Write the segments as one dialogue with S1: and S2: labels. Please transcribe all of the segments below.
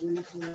S1: जुड़ी सुन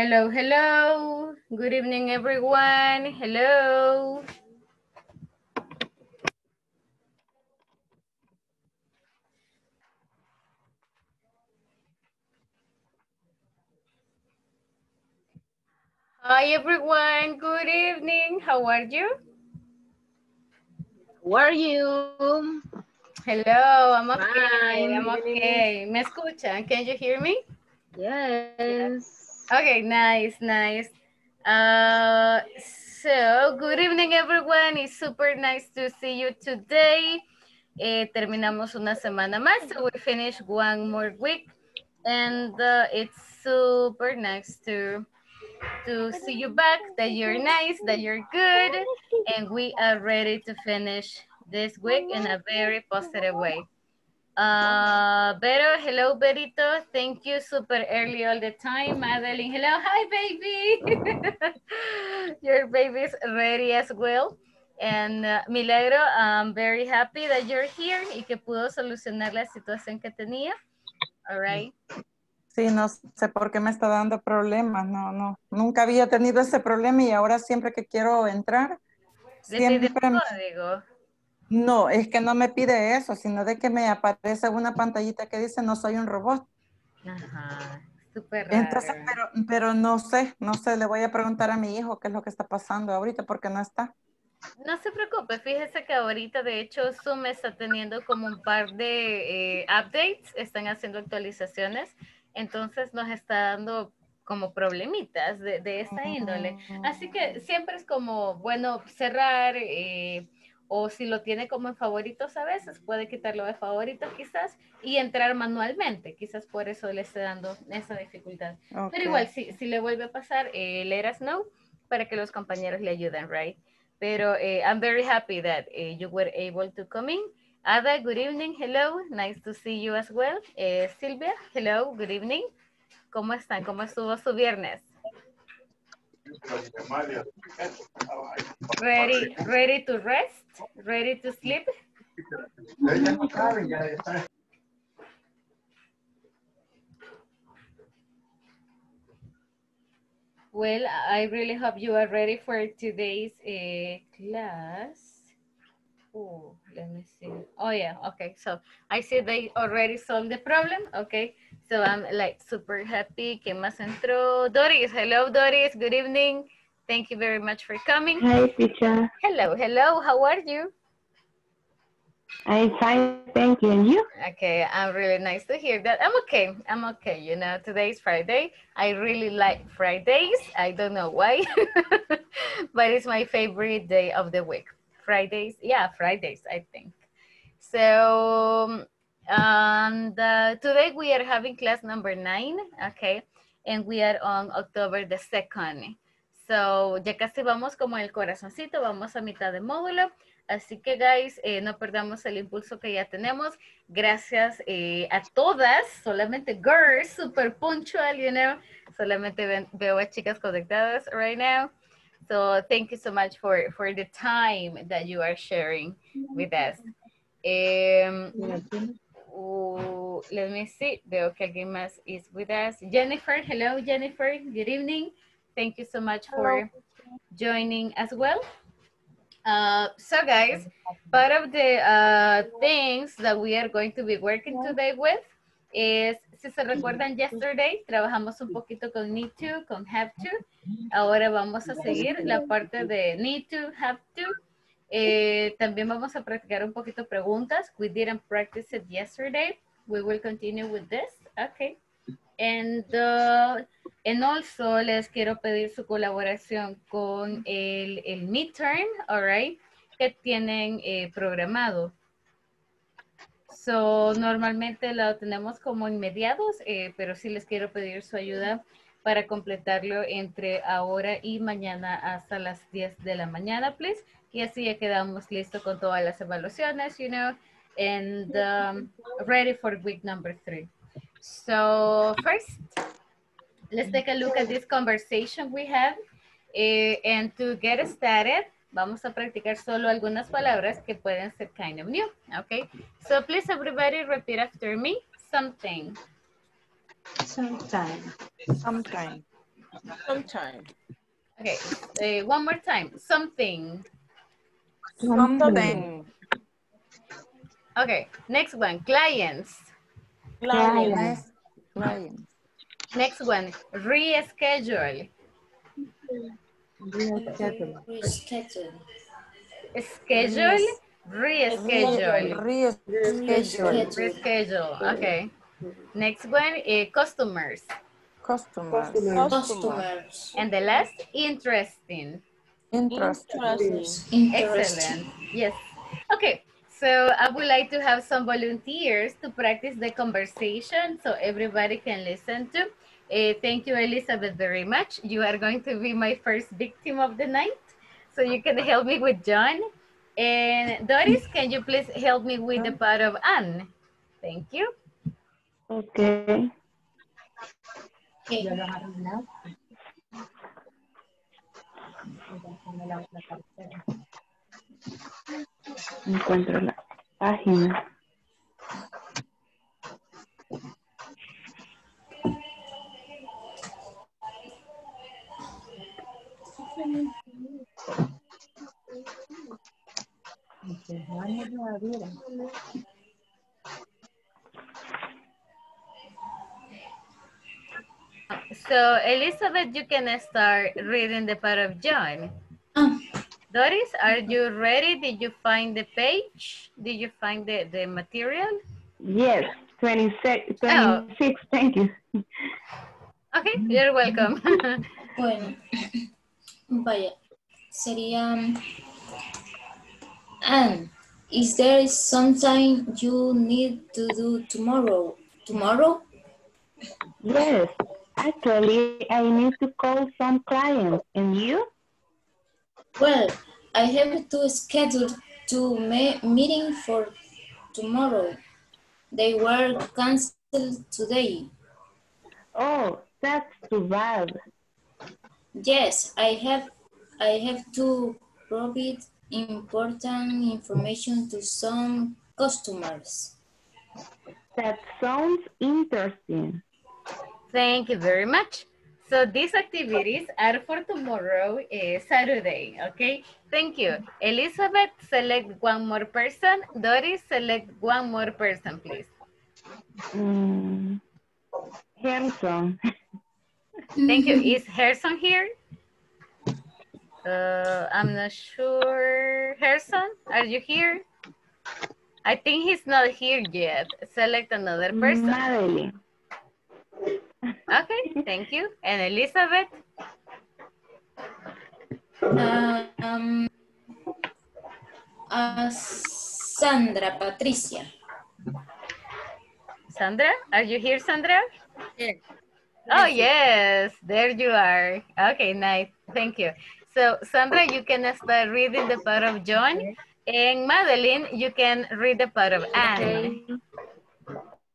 S1: Hello, hello. Good evening, everyone. Hello. Hi, everyone. Good evening. How are you?
S2: How are you?
S1: Hello, I'm okay.
S2: Fine.
S1: I'm okay. ¿Me escuchan? Can you hear me?
S2: Yes.
S1: Okay, nice, nice. Uh, so, good evening, everyone. It's super nice to see you today. Eh, terminamos una semana más, so we finished one more week. And uh, it's super nice to to see you back, that you're nice, that you're good, and we are ready to finish this week in a very positive way. Uh, Vero, hello, Berito. Thank you super early all the time. Madeline, hello. Hi, baby. Your baby's ready as well. And uh, Milagro, I'm very happy that you're here y que pudo solucionar la situación que tenía. All right.
S3: Sí, no sé por qué me está dando problemas, no, no, nunca había tenido ese problema y ahora siempre que quiero entrar,
S1: Le pide
S3: siempre,
S1: un código.
S3: No, es que no me pide eso, sino de que me aparece una pantallita que dice no soy un robot.
S1: Ajá, súper raro.
S3: Entonces, pero, pero no sé, no sé, le voy a preguntar a mi hijo qué es lo que está pasando ahorita porque no está.
S1: No se preocupe, fíjese que ahorita de hecho Zoom está teniendo como un par de eh, updates, están haciendo actualizaciones, entonces nos está dando como problemitas de, de esa índole. Así que siempre es como bueno cerrar eh, o si lo tiene como en favoritos a veces, puede quitarlo de favoritos quizás y entrar manualmente, quizás por eso le esté dando esa dificultad. Pero igual, si, si le vuelve a pasar, eh, let us know para que los compañeros le ayuden, right? Pero eh, I'm very happy that eh, you were able to come in. Ada, good evening. Hello. Nice to see you as well. Eh, Silvia, hello. Good evening. ¿Cómo están? ¿Cómo estuvo su viernes? Ready, ready to rest? Ready to sleep? Well, I really hope you are ready for today's uh, class. Oh, let me see. Oh yeah, okay. So I see they already solved the problem. Okay, so I'm like super happy. ¿Qué más entró? Doris, hello Doris, good evening. Thank you very much for coming.
S4: Hi, teacher.
S1: Hello, hello, how are you?
S4: I'm fine, thank you. And you?
S1: Okay, I'm really nice to hear that. I'm okay. I'm okay. You know, today's Friday. I really like Fridays. I don't know why, but it's my favorite day of the week. Fridays, yeah, Fridays, I think. So, and uh, today we are having class number nine, okay, and we are on October the 2nd. So, ya casi vamos como el corazoncito, vamos a mitad de módulo. Así que, guys, eh, no perdamos el impulso que ya tenemos. Gracias eh, a todas, solamente girls, super punctual, you know. Solamente ven, veo a chicas conectadas right now. So, thank you so much for, for the time that you are sharing with us. Um, uh, let me see. Veo que alguien más is with us. Jennifer, hello, Jennifer. Good evening. Thank you so much for joining as well. Uh, so guys, part of the uh, things that we are going to be working today with is, si se recuerdan yesterday, trabajamos un poquito con need to, con have to. Ahora vamos a seguir la parte de need to, have to. Eh, también vamos a practicar un poquito preguntas. We didn't practice it yesterday. We will continue with this. Okay. And, uh, and also les quiero pedir su colaboración con el, el midterm, all right, que tienen eh, programado. So, normalmente lo tenemos como inmediatos, eh, pero sí les quiero pedir su ayuda para completarlo entre ahora y mañana hasta las 10 de la mañana, please. Y así ya quedamos listos con todas las evaluaciones, you know, and um, ready for week number three. So first, let's take a look at this conversation we have. Eh, and to get started, vamos a practicar solo algunas palabras que pueden ser kind of new, okay? So please everybody repeat after me, something.
S2: Sometime.
S3: Sometime.
S5: Sometime.
S1: Okay, eh, one more time, something.
S3: Something.
S1: Okay, next one, clients.
S3: Clients. Clients.
S1: Next one, reschedule.
S2: Reschedule.
S1: Schedule, reschedule.
S3: Reschedule.
S1: Reschedule, okay. Next one, eh, customers.
S3: Customers.
S5: Customers.
S1: And the last, interesting.
S3: Interesting.
S5: Interesting.
S1: Excellent. Yes. Okay. So I would like to have some volunteers to practice the conversation so everybody can listen to. Eh, thank you, Elizabeth, very much. You are going to be my first victim of the night. So you can help me with John. And Doris, can you please help me with the part of Anne? Thank you.
S4: Okay. Okay. Encuentro la página.
S1: So Elizabeth, you can start reading the part of John.
S2: Ah.
S1: Doris, are you ready? Did you find the page? Did you find the, the material?
S4: Yes, 26,
S1: Oh.
S4: 26, thank you.
S1: Okay, you're welcome.
S6: Bueno, vaya, sería, and is there something you need to do tomorrow? Tomorrow?
S4: Yes, actually, I need to call some clients. And you?
S6: Well, I have to schedule two meeting for tomorrow. They were canceled today.
S4: Oh, that's too bad.
S6: Yes, I have I have to provide important information to some customers.
S4: That sounds interesting.
S1: Thank you very much. So these activities are for tomorrow, eh, Saturday, okay? Thank you. Elizabeth, select one more person. Doris, select one more person, please.
S4: Mm, Harrison.
S1: Thank you. Is Harrison here? Uh, I'm not sure. Harrison, are you here? I think he's not here yet. Select another person.
S4: Madeline.
S1: Okay, thank you. And Elizabeth?
S6: Uh, um, uh, Sandra Patricia.
S1: Sandra, are you here, Sandra?
S5: Yes.
S1: Oh, yes, there you are. Okay, nice. Thank you. So, Sandra, you can start reading the part of John. And Madeline, you can read the part of Anne.
S2: Okay.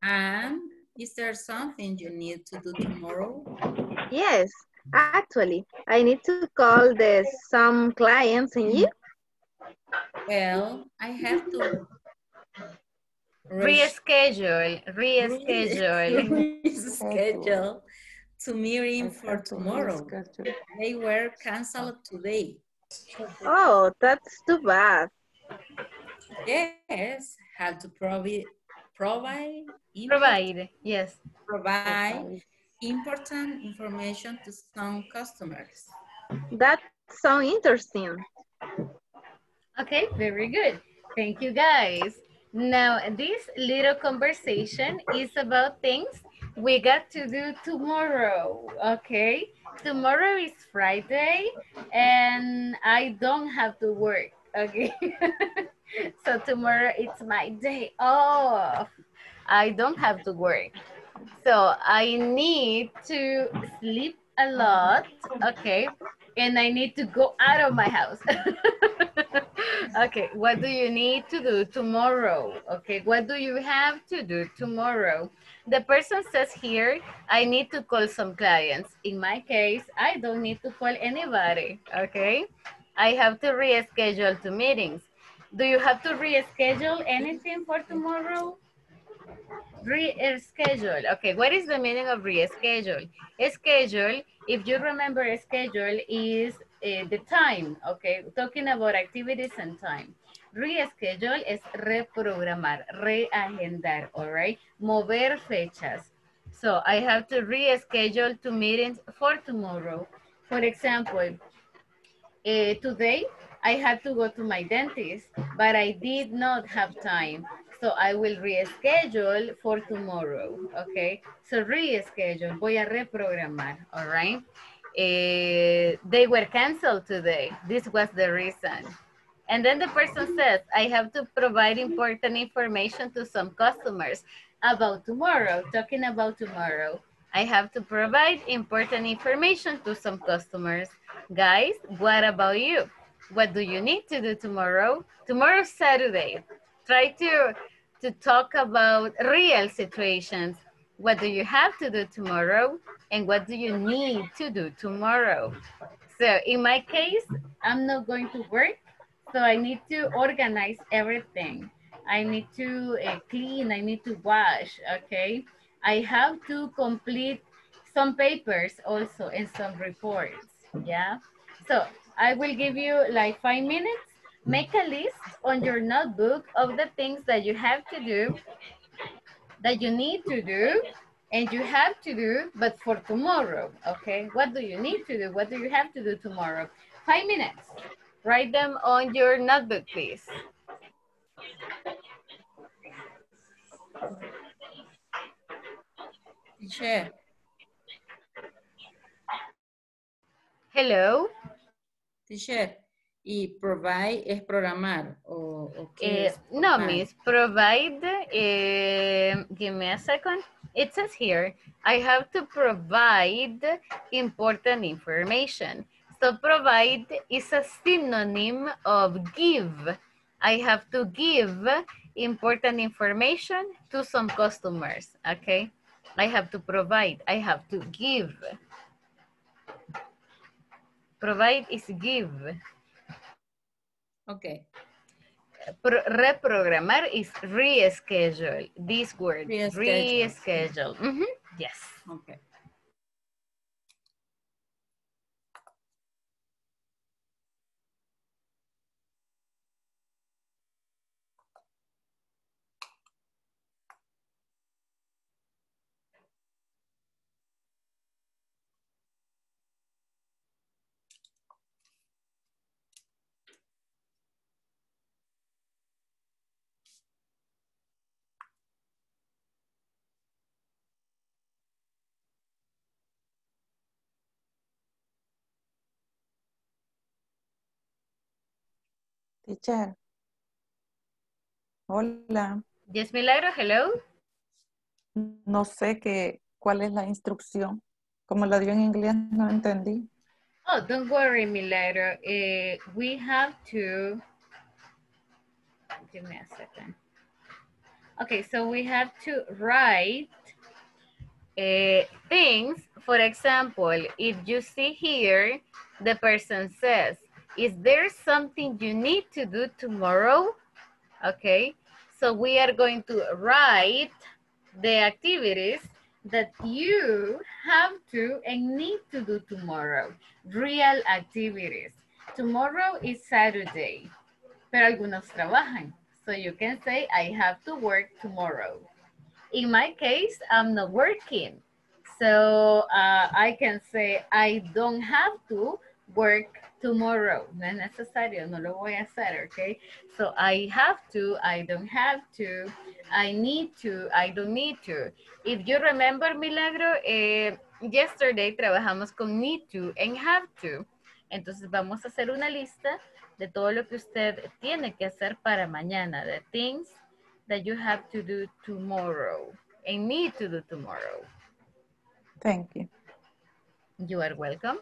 S5: And is there something you need to do tomorrow?
S2: Yes, actually, I need to call the some clients and you.
S5: Well, I have to
S1: Reschedule, reschedule.
S5: reschedule to meeting for tomorrow.
S3: Schedule.
S5: They were canceled today.
S2: Oh, that's too bad.
S5: Yes, have to provide provide
S1: Provide, yes.
S5: provide important information to some customers.
S2: That sounds interesting.
S1: Okay, very good. Thank you, guys. Now, this little conversation is about things we got to do tomorrow, okay? Tomorrow is Friday, and I don't have to work, okay? so tomorrow it's my day off. I don't have to work. So I need to sleep a lot, okay? And I need to go out of my house. okay, what do you need to do tomorrow? Okay, what do you have to do tomorrow? The person says here, I need to call some clients. In my case, I don't need to call anybody, okay? I have to reschedule two meetings. Do you have to reschedule anything for tomorrow? Reschedule. Okay, what is the meaning of reschedule? Schedule, if you remember, schedule is uh, the time, okay? Talking about activities and time. Reschedule es reprogramar, reagendar, all right? Mover fechas. So I have to reschedule two meetings for tomorrow. For example, uh, today I had to go to my dentist, but I did not have time. So I will reschedule for tomorrow, okay? So reschedule, voy a reprogramar, all right? Eh, they were canceled today. This was the reason. And then the person says, I have to provide important information to some customers about tomorrow, talking about tomorrow. I have to provide important information to some customers. Guys, what about you? What do you need to do tomorrow? Tomorrow's Saturday. Try to, to talk about real situations. What do you have to do tomorrow? And what do you need to do tomorrow? So in my case, I'm not going to work. So I need to organize everything. I need to uh, clean, I need to wash, okay? I have to complete some papers also and some reports, yeah? So I will give you like five minutes. Make a list on your notebook of the things that you have to do, that you need to do, and you have to do, but for tomorrow, okay? What do you need to do? What do you have to do tomorrow? Five minutes. Write them on your notebook, please.
S5: Teacher,
S1: Hello.
S5: teacher, y provide es programar o, o qué
S1: Eh,
S5: es
S1: no,
S5: provide?
S1: miss, provide, eh, give me a second. It says here, I have to provide important information. So provide is a synonym of give. I have to give important information to some customers, okay? I have to provide. I have to give. Provide is give.
S5: Okay.
S1: Pro- reprogramar is reschedule. This word,
S5: Reschedule.
S1: reschedule. Mhm, Yes.
S5: Okay.
S3: Teacher. Hola.
S1: Yes, Milagro, hello.
S3: No sé qué, cuál es la instrucción. Como la dio en inglés, no entendí.
S1: Oh, don't worry, Milagro. Eh, we have to, give me a second. Okay, so we have to write eh, things. For example, if you see here, the person says, is there something you need to do tomorrow? Okay, so we are going to write the activities that you have to and need to do tomorrow. Real activities. Tomorrow is Saturday, pero algunos trabajan. So you can say, I have to work tomorrow. In my case, I'm not working. So uh, I can say, I don't have to work tomorrow. No es necesario, no lo voy a hacer, okay? So I have to, I don't have to, I need to, I don't need to. If you remember, Milagro, eh, yesterday trabajamos con need to and have to. Entonces vamos a hacer una lista de todo lo que usted tiene que hacer para mañana. The things that you have to do tomorrow and need to do tomorrow.
S3: Thank you.
S1: You are welcome.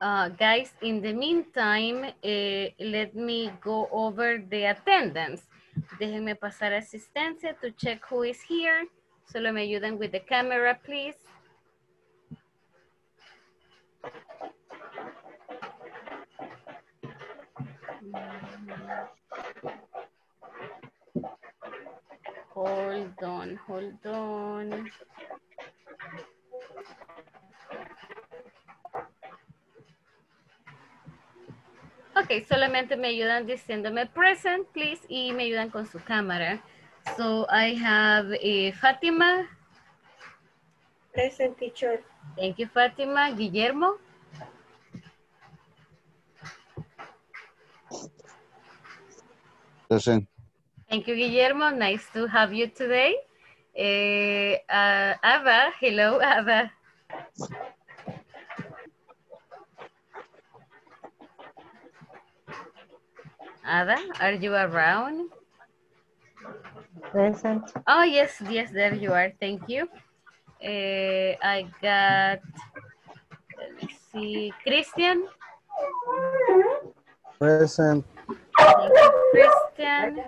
S1: Uh, guys, in the meantime, eh, let me go over the attendance. Déjenme pasar asistencia to check who is here. Solo me ayudan with the camera, please. Hold on, hold on. Ok, solamente me ayudan diciéndome present, please, y me ayudan con su cámara. So I have eh, Fátima.
S7: Present teacher.
S1: Thank you, Fátima. Guillermo.
S8: Present.
S1: Thank you, Guillermo. Nice to have you today. Eh, uh, Ava, hello, Ava. Ada, are you around?
S4: Present.
S1: Oh, yes, yes, there you are. Thank you. Eh, I got, let me see, Christian.
S8: Present.
S1: Christian.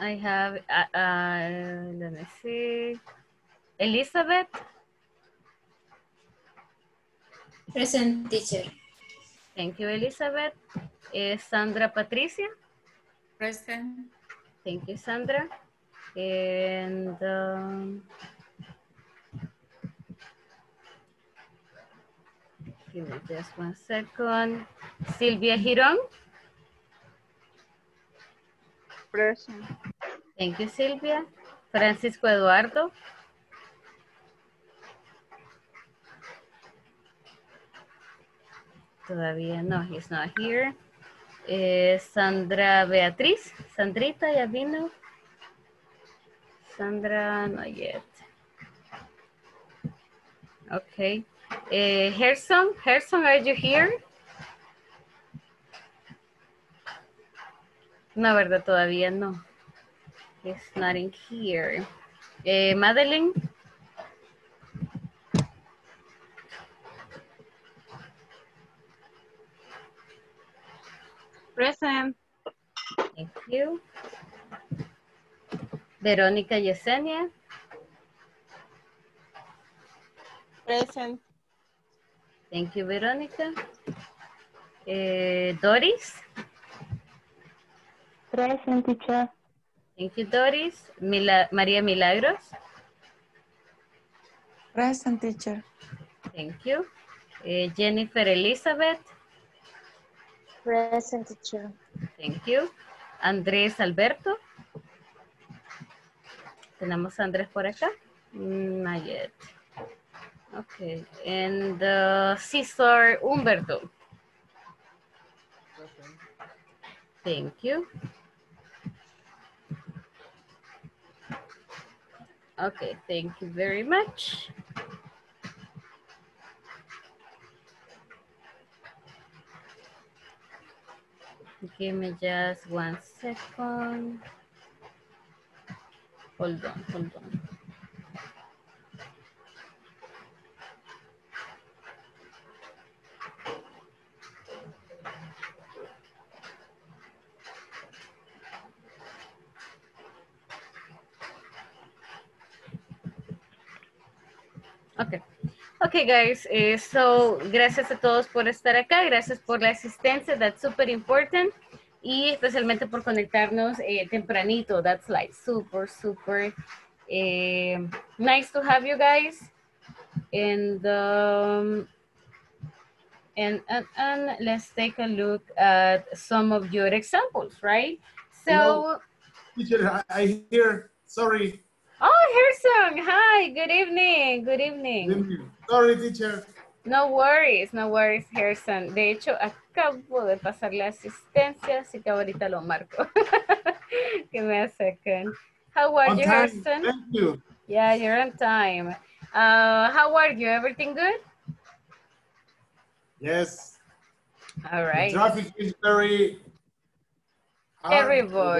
S1: I have, uh, uh, let me see, Elizabeth.
S6: Present teacher.
S1: Thank you, Elizabeth. Eh, Sandra Patricia.
S5: Present.
S1: Thank you, Sandra. And um, give me just one second. Silvia Giron.
S2: Present.
S1: Thank you, Silvia. Francisco Eduardo. Todavía no, he's not here. Eh, Sandra Beatriz. Sandrita, ya vino. Sandra, not yet. Okay. Eh, Gerson, Gerson, are you here? No, verdad, todavía no. He's not in here. Eh, Madeline.
S2: Present.
S1: Thank you. Verónica Yesenia.
S3: Present.
S1: Thank you, Verónica. Eh, Doris.
S4: Present teacher.
S1: Thank you, Doris. Mila- María Milagros.
S3: Present teacher.
S1: Thank you. Eh, Jennifer Elizabeth.
S7: Present teacher.
S1: Thank you. Andrés Alberto. Tenemos a Andrés por acá. Mm, Not yet. Okay. And uh, Cesar Humberto. Thank you. Okay, thank you very much. Give me just one second. Hold on, hold on. Okay. Okay, guys. eh, so, gracias a todos por estar acá. Gracias por la asistencia. That's super important. Y especialmente por conectarnos eh, tempranito. That's like super, super eh, nice to have you guys. And, um, and, and, and let's take a look at some of your examples, right? So,
S9: I, I hear, sorry.
S1: oh, Gerson, hi, good evening, good evening.
S9: Sorry, teacher.
S1: No worries, no worries, Harrison. De hecho, acabo de pasar la asistencia, así que ahorita lo marco. Give me a second. How are
S9: On
S1: you,
S9: time.
S1: Harrison?
S9: Thank you.
S1: Yeah, you're on time. Uh, how are you? Everything good?
S9: Yes.
S1: All right.
S9: The traffic is very
S1: Terrible.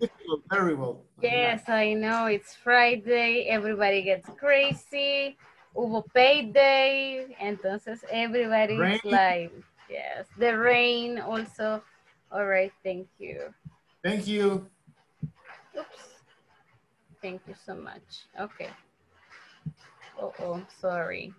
S9: Difficult, terrible.
S1: Yes, I know. It's Friday. Everybody gets crazy. Hubo payday. Entonces, everybody
S9: Rain.
S1: like, yes. The rain also. All right. Thank you.
S9: Thank you.
S1: Oops. Thank you so much. Okay. Oh, oh, sorry.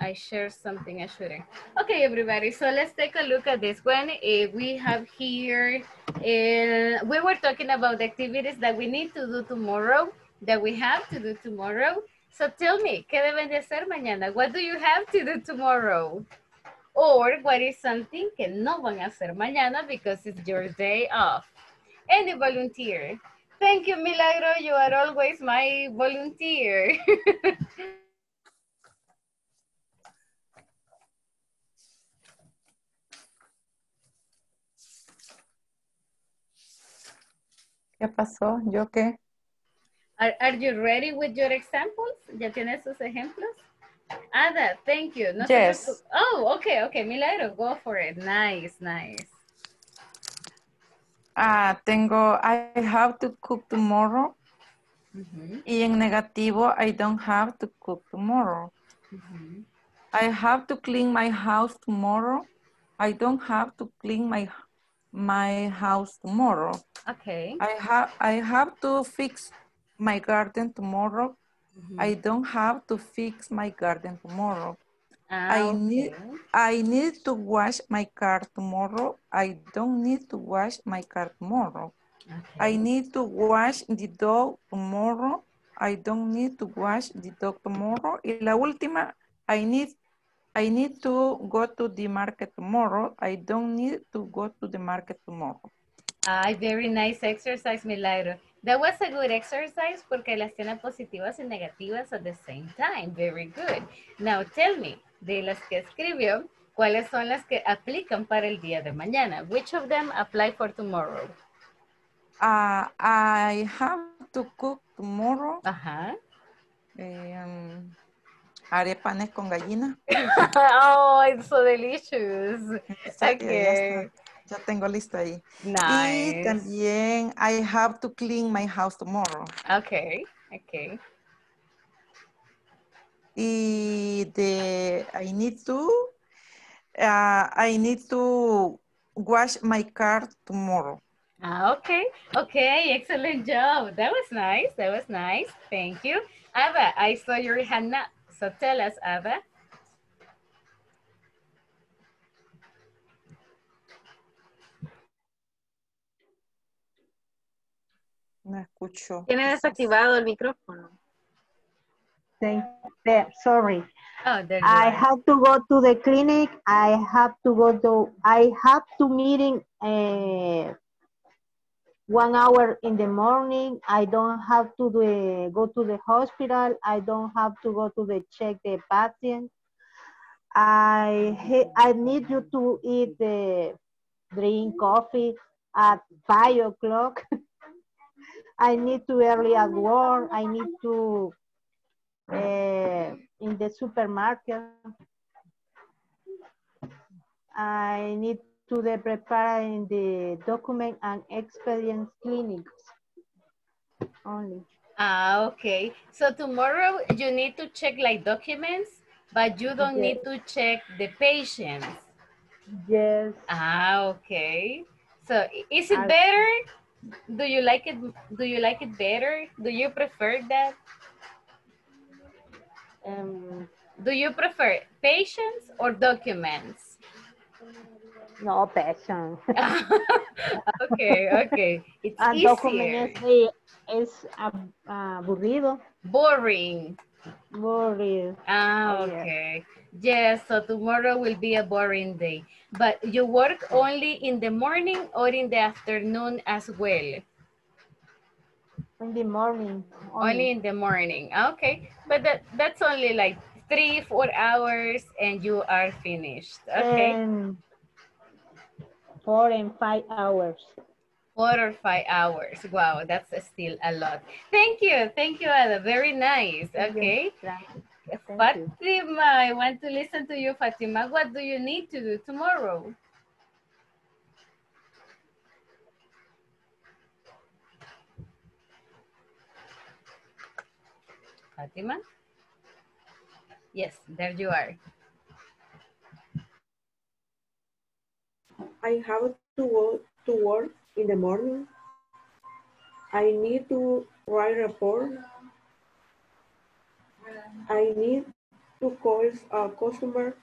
S1: I shared something I shouldn't. Okay, everybody, so let's take a look at this one. Eh, we have here, eh, we were talking about the activities that we need to do tomorrow, that we have to do tomorrow. So tell me, ¿qué deben de hacer mañana? What do you have to do tomorrow? Or what is something que no van a hacer mañana because it's your day off? Any volunteer? Thank you, Milagro. You are always my volunteer.
S3: ¿Qué pasó? ¿Yo qué?
S1: Are, are you ready with your examples? ¿Ya tienes sus ejemplos? Ada, thank you. No
S3: Yes.
S1: Oh, okay, okay. Milagro, go for it. Nice, nice.
S3: Ah, tengo, I have to cook tomorrow.
S1: Ujú,
S3: Y en negativo, I don't have to cook tomorrow.
S1: ujú.
S3: I have to clean my house tomorrow. I don't have to clean my my house tomorrow.
S1: Okay.
S3: I have I have to fix my garden tomorrow.
S1: Ujú.
S3: I don't have to fix my garden tomorrow.
S1: Ah,
S3: I need
S1: okay.
S3: I need to wash my car tomorrow. I don't need to wash my car tomorrow. I need to wash the dog tomorrow. I don't need to wash the dog tomorrow. Y la última, I need I need to go to the market tomorrow. I don't need to go to the market tomorrow.
S1: Ay, very nice exercise, Milagro. That was a good exercise porque las tiene positivas y negativas at the same time. Very good. Now tell me, de las que escribió, ¿cuáles son las que aplican para el día de mañana? Which of them apply for tomorrow?
S3: Uh, I have to cook tomorrow.
S1: Ajá.
S3: Um, haré panes con gallina.
S1: oh, it's so delicious. Okay.
S3: Ya tengo lista ahí.
S1: Nice.
S3: Y también I have to clean my house tomorrow.
S1: Okay, okay.
S3: Y de I need to uh, I need to wash my car tomorrow.
S1: Ah, okay, okay, excellent job. That was nice, that was nice. Thank you. Ava, I saw your hand up. So tell us, Ava.
S3: No escucho.
S2: Tiene desactivado el micrófono.
S4: Thank, eh, sorry.
S1: Oh, there you
S4: I have to go to the clinic. I have to go to, I have to meeting uh, one hour in the morning. I don't have to do, go to the hospital. I don't have to go to the check the patient. I, I need you to eat the drink coffee at five o'clock. I need to early at work. I need to uh, in the supermarket. I need to the prepare in the document and experience clinics only.
S1: Ah, okay. So tomorrow you need to check like documents, but you don't need to check the patients.
S4: Yes,
S1: Ah, okay. So is it better? Do you like it? Do you like it better? Do you prefer that?
S4: um,
S1: Do you prefer patients or documents?
S4: no passion.
S1: okay, okay. It's
S4: and
S1: easier.
S4: document es, es ab- aburrido,
S1: Boring.
S4: Boring.
S1: Ah,
S4: Oh,
S1: okay. Yes, so tomorrow will be a boring day. But you work only in the morning or in the afternoon as well?
S4: In the morning.
S1: Only in the morning. Okay. But that, that's only like three, four hours and you are finished. Okay.
S4: And four and five hours.
S1: Four or five hours. Wow, that's still a lot. Thank you. Thank you, Ada. Very nice. Okay.
S4: You.
S1: Fatima, you. I want to listen to you, Fatima. What do you need to do tomorrow? Fatima? Yes, there you are.
S7: I have to work, to work in the morning. I need to write a report. I need to call a customer.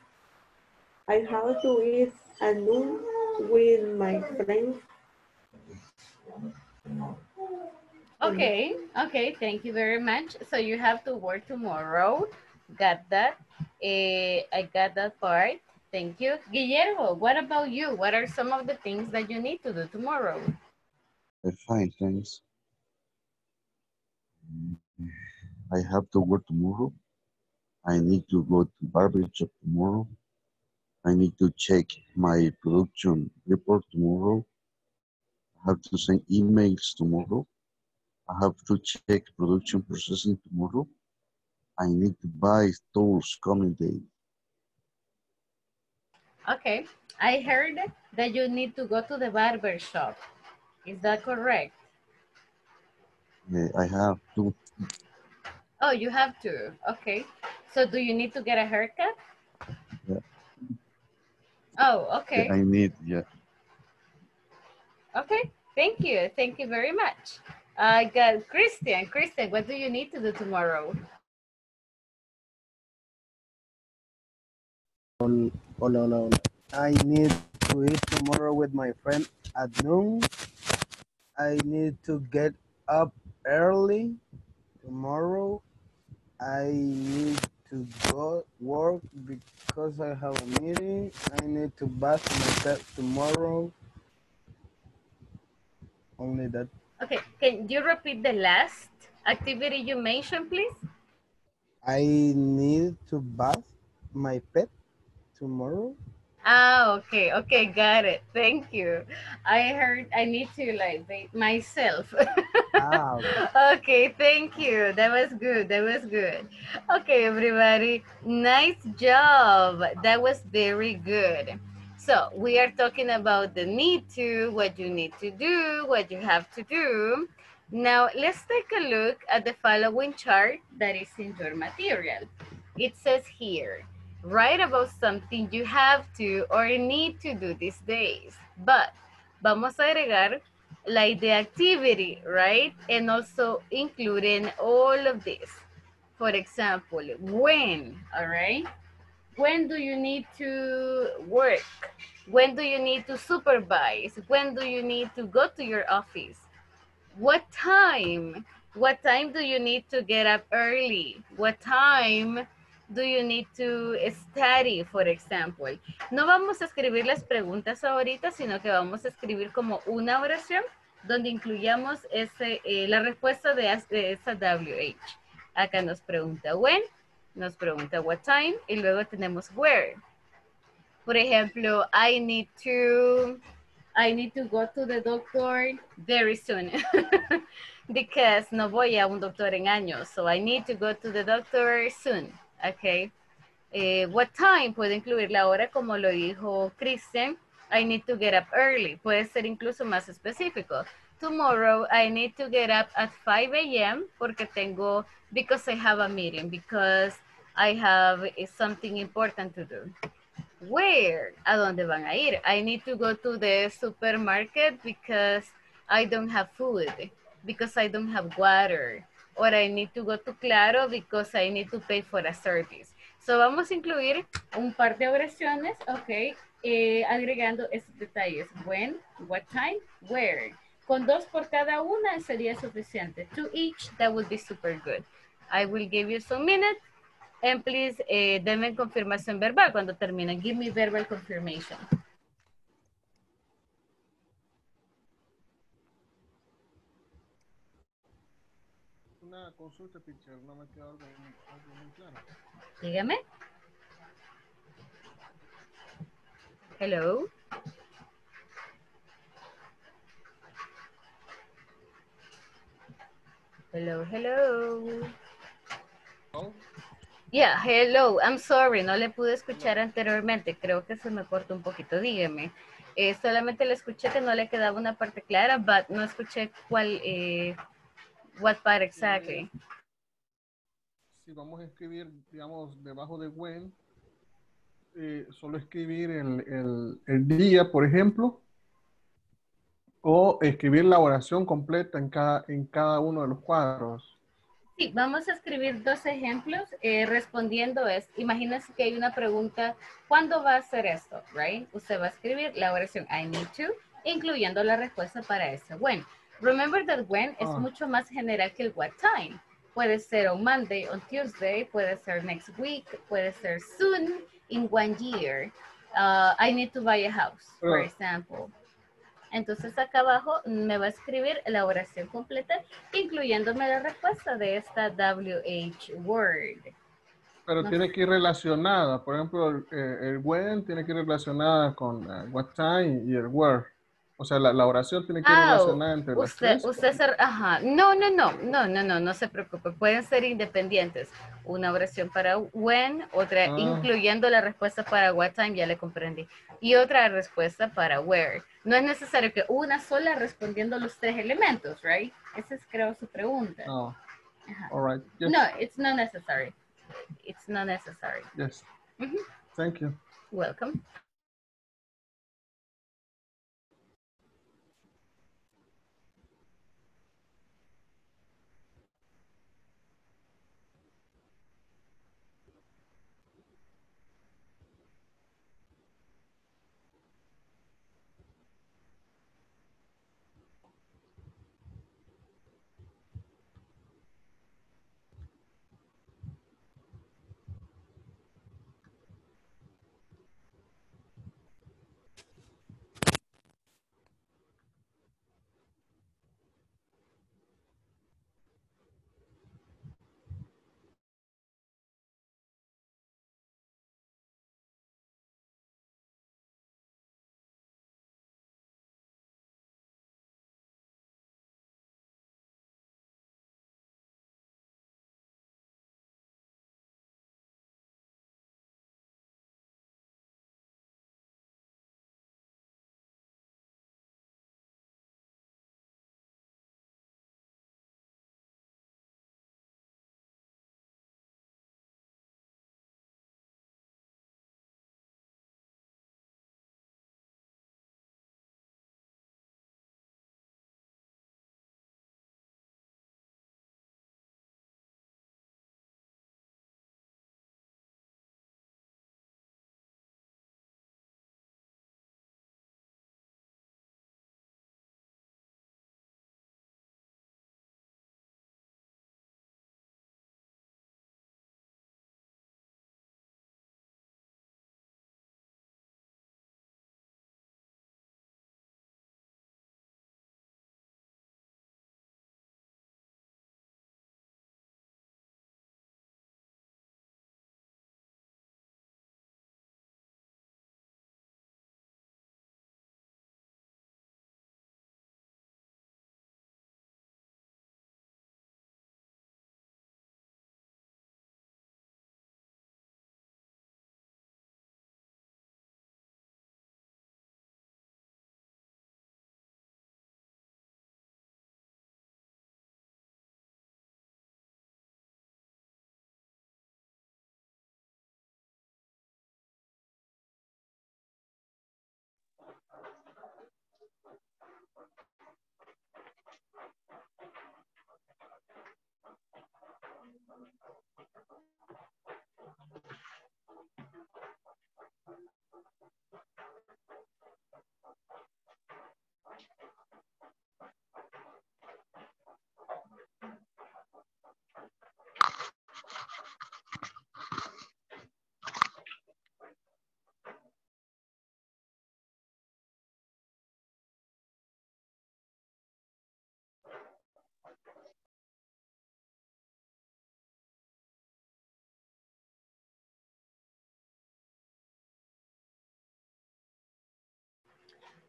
S7: I have to eat at noon with my friends.
S1: Okay, okay, thank you very much. So you have to work tomorrow. Got that? Eh, I got that part. Thank you. Guillermo, what about you? What are some of the things that you need to do tomorrow?
S8: Uh, Fine, thanks. I have to work tomorrow. I need to go to barber shop tomorrow. I need to check my production report tomorrow. I have to send emails tomorrow. I have to check production processing tomorrow. I need to buy tools coming day.
S1: Okay, I heard that you need to go to the barber shop. Is that correct?
S8: Uh, I have to,
S1: Oh, you have to. Okay. So do you need to get a haircut?
S8: Yeah.
S1: Oh, okay.
S8: I need, yeah.
S1: Okay. Thank you. Thank you very much. I got Christian. Christian, what do you need to do tomorrow?
S10: Hola. I need to eat tomorrow with my friend at noon. I need to get up early tomorrow. I need to go work because I have a meeting. I need to bath my pet tomorrow. Only that.
S1: Okay. Can you repeat the last activity you mentioned, please?
S10: I need to bath my pet tomorrow.
S1: Ah, okay, okay, got it. Thank you. I heard I need to like bathe myself.
S10: Ah, okay.
S1: okay, thank you. That was good. That was good. Okay, everybody. Nice job. That was very good. So we are talking about the need to, what you need to do, what you have to do. Now let's take a look at the following chart that is in your material. It says here, write about something you have to or need to do these days. But vamos a agregar like the activity, right? And also including all of this. For example, when, all right? When do you need to work? When do you need to supervise? When do you need to go to your office? What time? What time do you need to get up early? What time do you need to study, for example? No vamos a escribir las preguntas ahorita, sino que vamos a escribir como una oración donde incluyamos ese, eh, la respuesta de, de esa WH. Acá nos pregunta when, nos pregunta what time y luego tenemos where. Por ejemplo, I need to, I need to go to the doctor very soon. because no voy a un doctor en años. So I need to go to the doctor soon. Okay. Eh, what time puede incluir la hora como lo dijo Christian. I need to get up early. Puede ser incluso más específico. Tomorrow I need to get up at 5 a.m. porque tengo, because I have a meeting, because I have something important to do. Where? ¿A dónde van a ir? I need to go to the supermarket because I don't have food, because I don't have water. Or I need to go to Claro because I need to pay for a service. So vamos a incluir un par de oraciones, ok, eh, agregando esos detalles. When, what time, where. Con dos por cada una sería suficiente. To each, that would be super good. I will give you some minutes. And please, eh, denme confirmación verbal cuando terminen. Give me verbal confirmation.
S11: Una consulta, teacher, no me quedó algo, algo muy claro.
S1: Dígame. Hello. Hello, hello. Yeah, hello. I'm sorry, no le pude escuchar anteriormente. Creo que se me cortó un poquito. Dígame. Eh, solamente le escuché que no le quedaba una parte clara, but no escuché cuál, eh, what part exactly.
S11: si vamos a escribir, digamos, debajo de when, eh, solo escribir el, el- el día, por ejemplo, o escribir la oración completa en cada, en cada uno de los cuadros.
S1: Sí, vamos a escribir dos ejemplos eh, respondiendo es, imagínense que hay una pregunta, ¿cuándo va a hacer esto? Right? Usted va a escribir la oración I need to, incluyendo la respuesta para ese when. Remember that when es
S11: Ah.
S1: mucho más general que el what time. Puede ser on Monday, on Tuesday, puede ser next week, puede ser soon, in one year. Uh, I need to buy a house, for
S11: Ah.
S1: example. Entonces acá abajo me va a escribir la oración completa, incluyéndome la respuesta de esta WH word.
S11: Pero
S1: No
S11: tiene
S1: sé.
S11: que ir relacionada. Por ejemplo, el, eh, el when tiene que ir relacionada con eh, what time y el where. O sea, la, la oración tiene que ir
S1: Ah,
S11: relacionada entre las
S1: usted,
S11: tres.
S1: usted se, ajá, no, no, no, no, no, no, no se preocupe, pueden ser independientes. Una oración para when, otra
S11: Ah.
S1: incluyendo la respuesta para what time, ya le comprendí, y otra respuesta para where. No es necesario que una sola respondiendo los tres elementos, right? Esa es creo su pregunta.
S11: No.
S1: Ajá.
S11: All right. Yes.
S1: No, it's not necessary. It's not necessary.
S11: Yes.
S1: Ujú.
S11: Thank you.
S1: Welcome.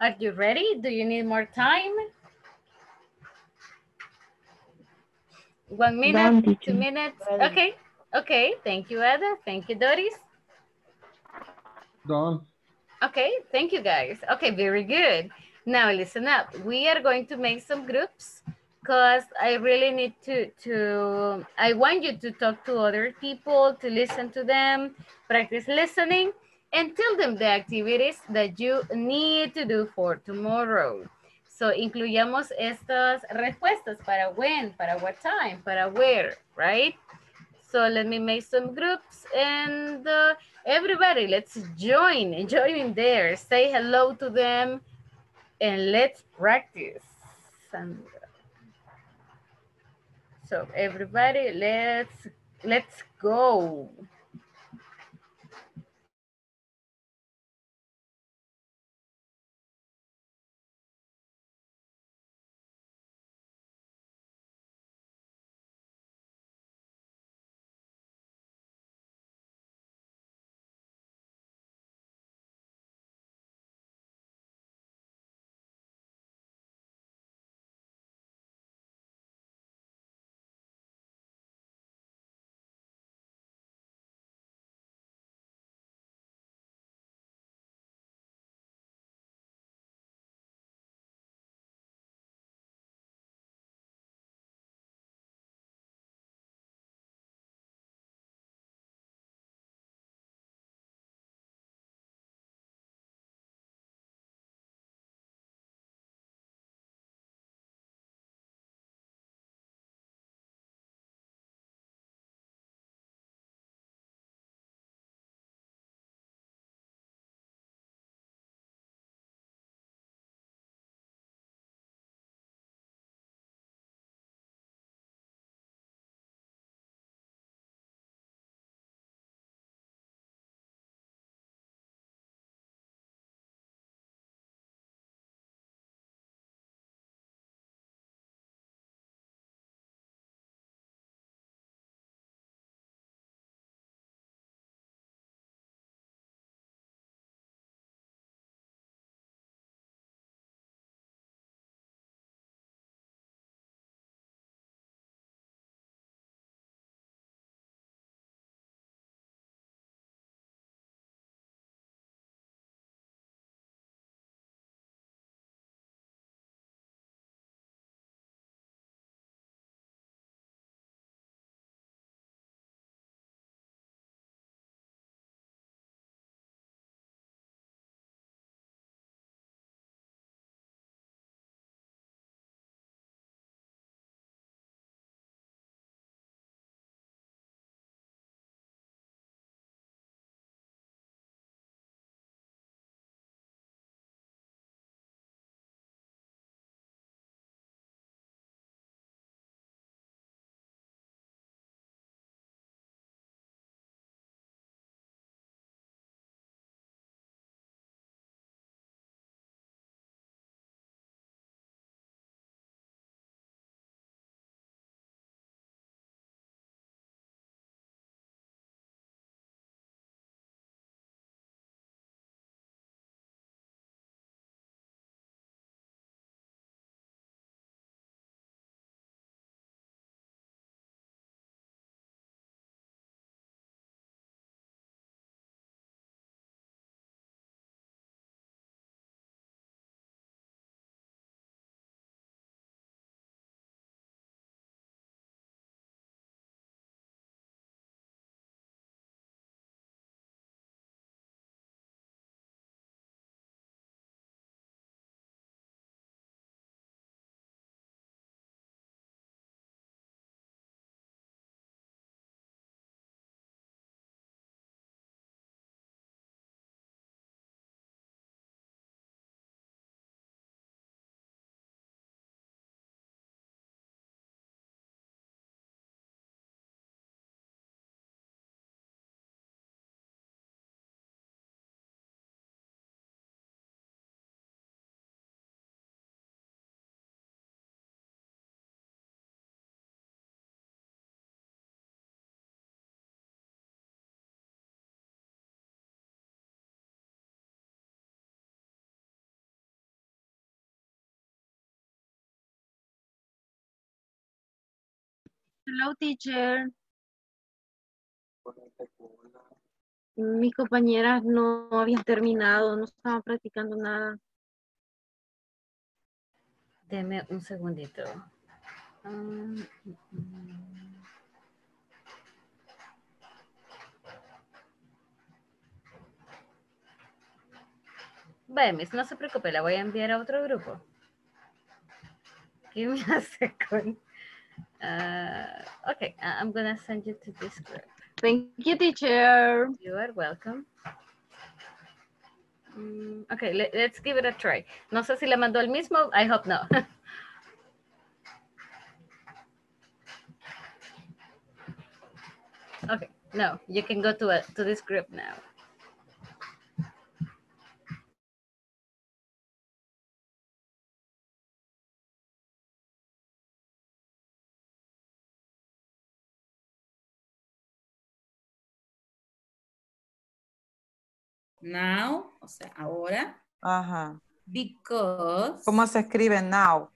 S1: Are you ready? Do you need more time? One minute,
S4: Done,
S1: two minutes?
S4: Ready.
S1: Okay, okay. Thank you, Ada. Thank you, Doris.
S11: Done.
S1: Okay, thank you guys. Okay, very good. Now listen up. We are going to make some groups because I really need to, to, I want you to talk to other people, to listen to them, practice listening, and tell them the activities that you need to do for tomorrow. So, incluyamos estas respuestas para when, para what time, para where, right? So, let me make some groups and uh, everybody, let's join, join in there. Say hello to them and let's practice. Sandra. So, everybody, let's, let's go.
S2: Hello, teacher. Mis compañeras no habían terminado, no estaban practicando nada.
S1: Deme un segundito. Um, no se preocupe, la voy a enviar a otro grupo. Give me a second. Uh, okay, I- I'm gonna send you to this group.
S2: Thank you, teacher.
S1: You are welcome. Mm, okay, let, let's give it a try. No sé si le mandó el mismo. I hope no. okay, no, you can go to a, to this group now.
S5: Now, o sea, ahora,
S3: Ajá.
S5: because,
S3: ¿Cómo se escribe now?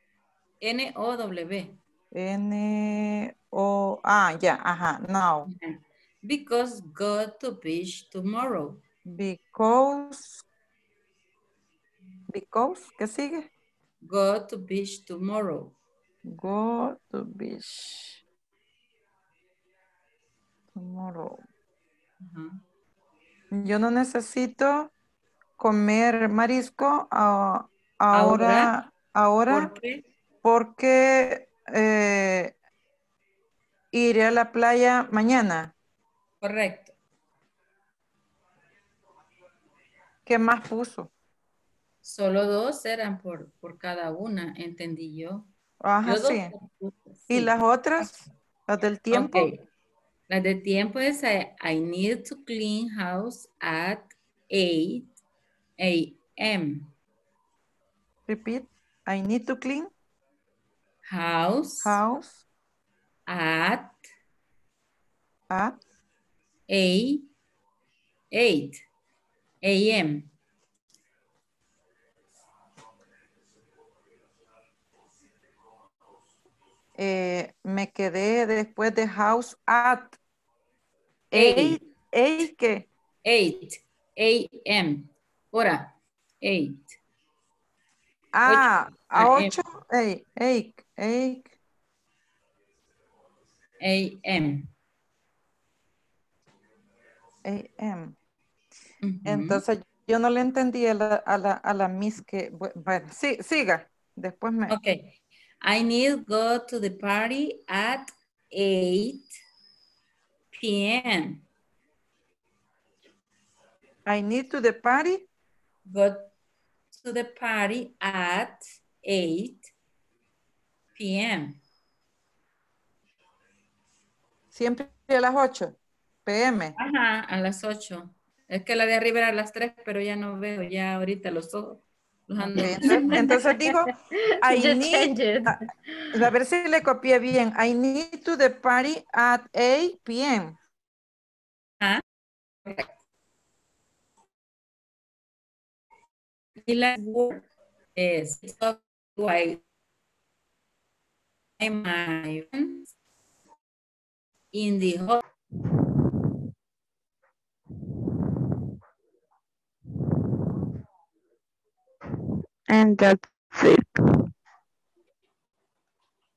S5: N-O-W.
S3: N O ah ya, ajá, now.
S5: Because go to beach tomorrow.
S3: Because because ¿qué sigue?
S5: Go to beach tomorrow.
S3: Go to beach tomorrow.
S5: Ajá.
S3: Yo no necesito comer marisco ah, ahora, ahora,
S5: ¿Por qué?
S3: porque eh, iré a la playa mañana.
S5: Correcto.
S3: ¿Qué más puso?
S5: Solo dos eran por, por cada una, entendí yo.
S3: Ajá,
S5: Yo dos
S3: sí.
S5: puse,
S3: ¿Y las otras? ¿Las del tiempo?
S5: Ok. La de tiempo es I, I need to clean house at 8 a.m.
S3: Repeat. I need to clean
S5: House
S3: house
S5: at
S3: at
S5: a 8 a.m.
S3: eh, me quedé después de house at
S5: Eight.
S3: eight, eight, ¿qué?
S5: 8 a.m. Hora 8.
S3: Ah, a. 8, eight, eight, eight,
S5: a.m.
S3: AM. Entonces yo no le entendí a la, a la, a la miss que, bu- bueno, sí, siga, después me,
S5: Okay. I need go to the party at 8 p.m.
S3: I need to the party,
S5: Go to the party at 8 p.m.
S3: siempre a las 8 pm.
S5: Ajá, a las 8. Es que la de arriba era a las 3, pero ya no veo ya ahorita los ojos.
S3: Entonces, entonces digo, I need, a, ver si le copié bien. I need to the party at 8 p.m.
S5: Y la word es talk to I my friends. In the hot
S2: And that's it.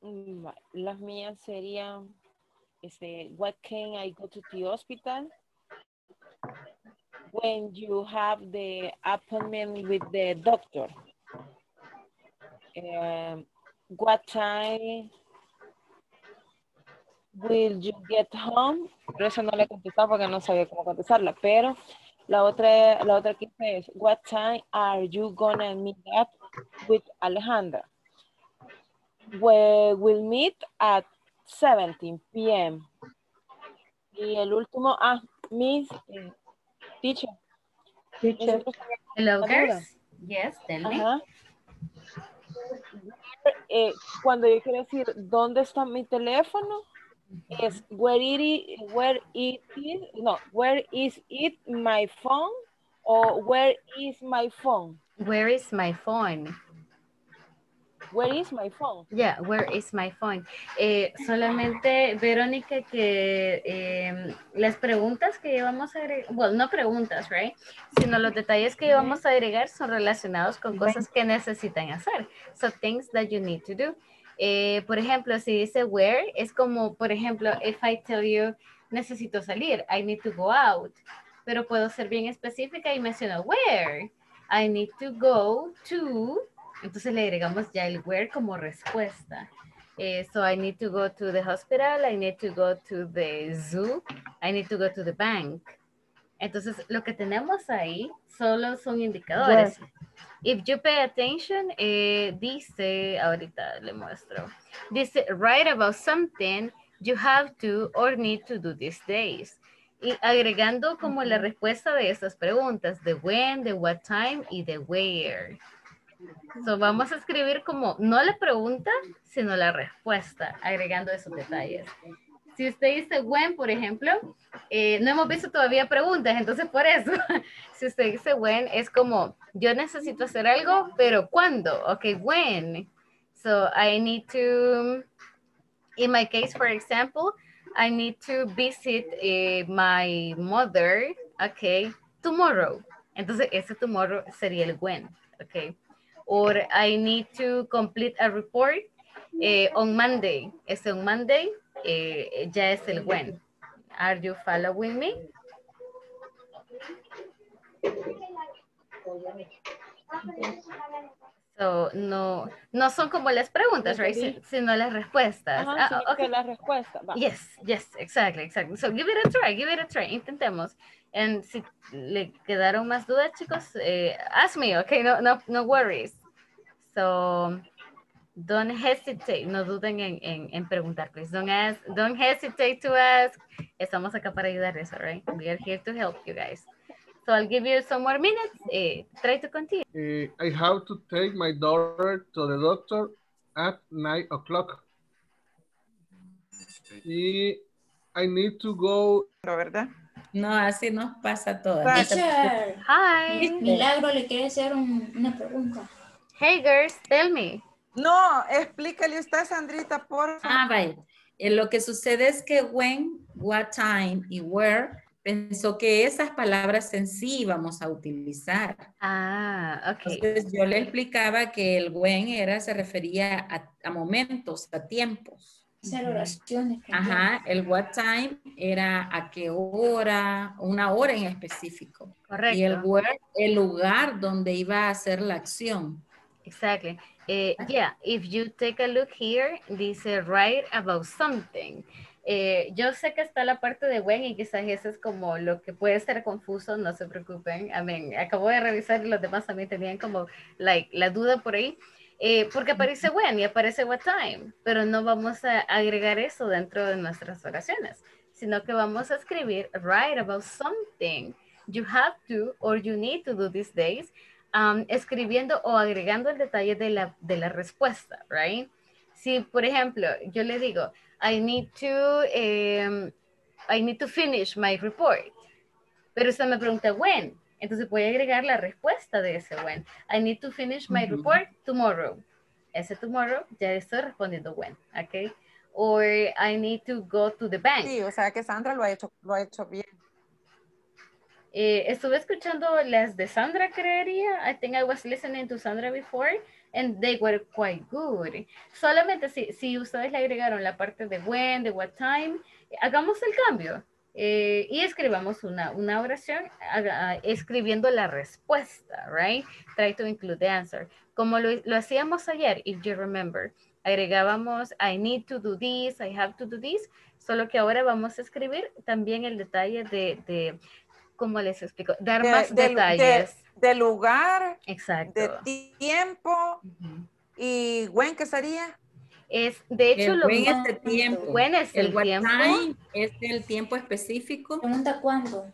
S12: Mm, Las mías serían, este, what can I go to the hospital? When you have the appointment with the doctor. Um, what time will you get home? Pero eso no le he contestado porque no sabía cómo contestarla, pero la otra, la otra que es, what time are you gonna meet up with Alejandra? We will meet at 17 p.m. Y el último, ah, Miss eh, Teacher.
S4: Teacher.
S1: Hello, girls. Yes, tell me.
S12: Ajá. Eh, cuando yo quiero decir dónde está mi teléfono, es where it is, where it is, no, where is it my phone o where is my phone?
S1: Where is my phone?
S12: Where is my phone?
S1: Yeah, where is my phone? Eh, solamente, Verónica, que eh, las preguntas que íbamos a agregar, bueno, no preguntas, right? Sino los detalles que íbamos a agregar son relacionados con cosas que necesitan hacer. So, things that you need to do. Eh, por ejemplo, si dice where, es como, por ejemplo, if I tell you, necesito salir, I need to go out. Pero puedo ser bien específica y menciono where. I need to go to. Entonces le agregamos ya el where como respuesta. Eh, so I need to go to the hospital, I need to go to the zoo, I need to go to the bank. Entonces, lo que tenemos ahí solo son indicadores. If you pay attention, eh, dice, ahorita le muestro, dice, write about something you have to or need to do these days. Y agregando como la respuesta de estas preguntas, de when, de what time y de where. So, vamos a escribir como, no la pregunta, sino la respuesta, agregando esos detalles. Si usted dice when, por ejemplo, eh, no hemos visto todavía preguntas, entonces por eso, si usted dice when, es como, yo necesito hacer algo, pero ¿cuándo? Ok, when. So I need to, in my case, for example, I need to visit eh, my mother, okay, tomorrow. Entonces, ese tomorrow sería el when, okay. Or I need to complete a report eh, on Monday. Ese on Monday eh, ya es el when. Are you following me? So, no, no son como las preguntas, right? Si- Sino las respuestas.
S12: Ajá,
S1: Ah, okay.
S12: que la respuesta. va.
S1: Yes, yes, exactly, exactly. So give it a try, give it a try. Intentemos. And si le quedaron más dudas, chicos, eh, ask me, okay? No, no, no worries. So don't hesitate. No duden en, en, en preguntar, please. Don't ask, don't hesitate to ask. Estamos acá para ayudarles, all right? We are here to help you guys. So I'll give you some more minutes. Eh, try to continue.
S11: Eh, I have to take my daughter to the doctor at nine o'clock. Y I need to go.
S3: ¿Verdad?
S5: No, así nos pasa todo.
S6: Teacher,
S1: Hi.
S6: Milagro le quiere hacer un- una pregunta.
S1: Hey, girls, tell me.
S3: No, explícale usted, Sandrita, por favor.
S5: Ah, vaya. Eh, lo que sucede es que when, what time y where pensó que esas palabras en sí íbamos a utilizar.
S1: Ah, ok.
S5: Entonces yo le explicaba que el when era, se refería a, a momentos, a tiempos.
S6: Hacer oraciones.
S5: Ajá, el what time era a qué hora, una hora en específico.
S1: Correcto.
S5: Y el where, el lugar donde iba a hacer la acción.
S1: Exactly. Eh, yeah, if you take a look here, dice write about something. Eh, yo sé que está la parte de when y quizás eso es como lo que puede ser confuso, no se preocupen. I mean, acabo de revisar y los demás también tenían como like, la duda por ahí. Eh, porque aparece when y aparece what time, pero no vamos a agregar eso dentro de nuestras oraciones, sino que vamos a escribir write about something you have to or you need to do these days um, escribiendo o agregando el detalle de la, de la respuesta, right? Si, por ejemplo, yo le digo, I need to, um, I need to finish my report, pero usted me pregunta when, entonces voy a agregar la respuesta de ese when. I need to finish my report tomorrow. Ese tomorrow ya estoy respondiendo when, ¿ok? Or I need to go to the bank.
S3: Sí, o sea que Sandra lo ha hecho, lo ha hecho bien.
S1: Eh, estuve escuchando las de Sandra, creería. I think I was listening to Sandra before and they were quite good. Solamente si, si ustedes le agregaron la parte de when, de what time, hagamos el cambio eh, y escribamos una, una oración escribiendo la respuesta, right? Try to include the answer. Como lo, lo hacíamos ayer, if you remember. Agregábamos, I need to do this, I have to do this, solo que ahora vamos a escribir también el detalle de, de ¿cómo les explico? Dar
S3: De-
S1: más
S3: de-
S1: detalles.
S3: De, de lugar,
S1: Exacto.
S3: de tiempo y when que sería.
S1: Es, de hecho,
S5: El
S1: lo
S5: when
S1: más-
S5: es el tiempo.
S1: when es el,
S5: what
S1: tiempo.
S5: time es el tiempo específico.
S6: Pregunta cuándo.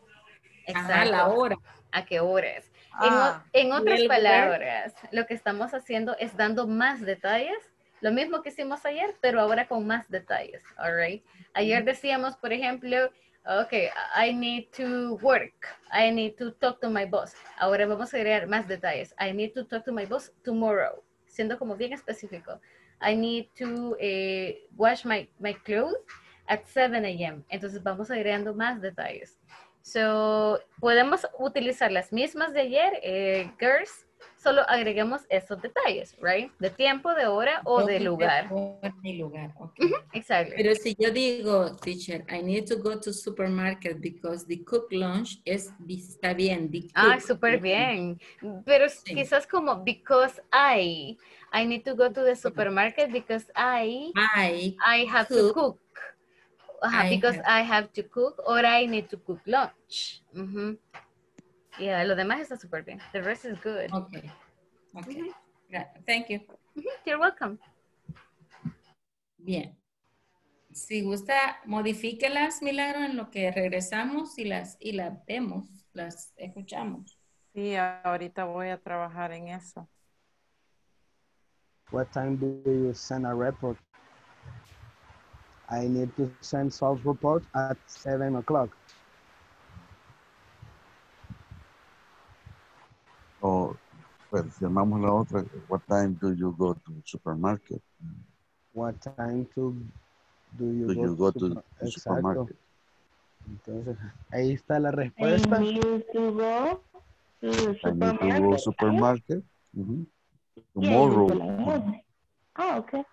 S5: Ajá, la hora.
S1: ¿A qué horas? En,
S3: Ah,
S1: en
S5: y
S1: otras
S5: el
S1: palabras, lo que estamos haciendo es dando más detalles, lo mismo que hicimos ayer, pero ahora con más detalles, all right? Ayer decíamos, por ejemplo, okay, I need to work, I need to talk to my boss. Ahora vamos a agregar más detalles. I need to talk to my boss tomorrow, siendo como bien específico. I need to eh, wash my, my clothes at 7 a.m. Entonces vamos agregando más detalles. So, podemos utilizar las mismas de ayer, eh, girls, solo agreguemos esos detalles, right? De tiempo, de hora o de lugar.
S5: De lugar, ok.
S1: Exactly.
S5: Pero si yo digo, teacher, I need to go to supermarket because the cook lunch es, está bien. the
S1: Ah, súper bien. Pero
S5: Sí.
S1: quizás como because I, I need to go to the supermarket because I,
S5: I,
S1: I have to
S5: cook.
S1: cook. Ajá,
S5: I
S1: because
S5: have-
S1: I have to cook or I need to cook lunch. Ujú. Yeah, lo demás está súper bien. The rest is good.
S5: Okay. Okay. Gra- Thank you.
S1: You're welcome.
S5: Bien. Si gusta, modifíquelas, Milagro, en lo que regresamos y las, y las vemos, las escuchamos.
S3: Sí, ahorita voy a trabajar en eso.
S10: What time do you send a report? I need to send sales report at seven o'clock.
S8: O, pues, llamamos la otra. What time do you go to supermarket?
S10: What time to do you
S8: Do
S10: go,
S8: you go to
S10: super-
S8: the
S10: Exacto.
S8: supermarket?
S10: Entonces, ahí está la respuesta.
S2: I need to go to
S8: I need to go
S2: supermarket.
S8: supermarket. Tomorrow.
S2: Ah, okay.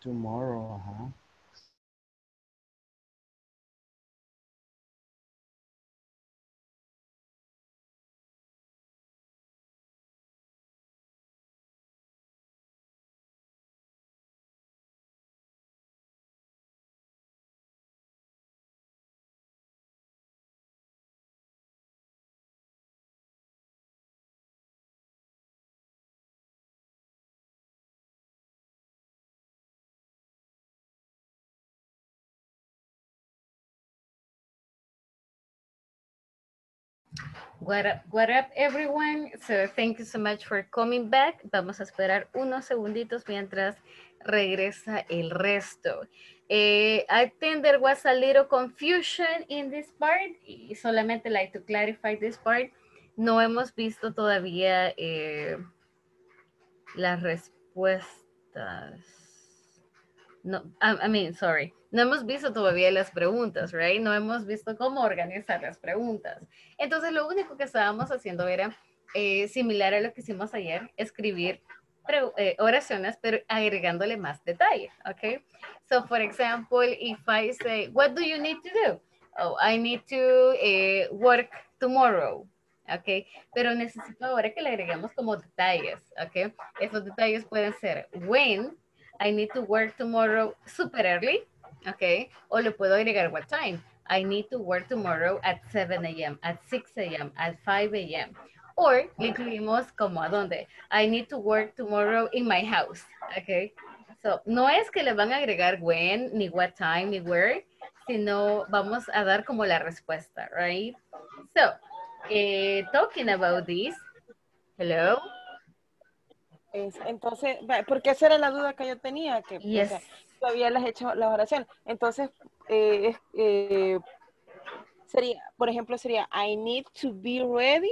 S10: Tomorrow, ajá.
S1: What up, what up, everyone? So thank you so much for coming back. Vamos a esperar unos segunditos mientras regresa el resto. Eh, I think there was a little confusion in this part y solamente like to clarify this part. No hemos visto todavía eh, las respuestas. No, I, mean, sorry. No hemos visto todavía las preguntas, right? No hemos visto cómo organizar las preguntas. Entonces, lo único que estábamos haciendo era eh, similar a lo que hicimos ayer, escribir eh, oraciones, pero agregándole más detalle, ¿ok? So, for example, if I say, what do you need to do? Oh, I need to eh, work tomorrow, ¿ok? Pero necesito ahora que le agreguemos como detalles, ¿ok? Esos detalles pueden ser when I need to work tomorrow super early, okay? O le puedo agregar what time. I need to work tomorrow at 7 a.m., at 6 a.m., at 5 a.m. Or le incluimos como a dónde. I need to work tomorrow in my house, okay? So, no es que le van a agregar when, ni what time, ni where, sino vamos a dar como la respuesta, right? So, eh, talking about this, hello?
S12: Es- entonces, porque esa era la duda que yo tenía, que o
S1: Yes.
S12: sea, todavía les he hecho la oración. Entonces, eh, eh, sería, por ejemplo, sería, I need to be ready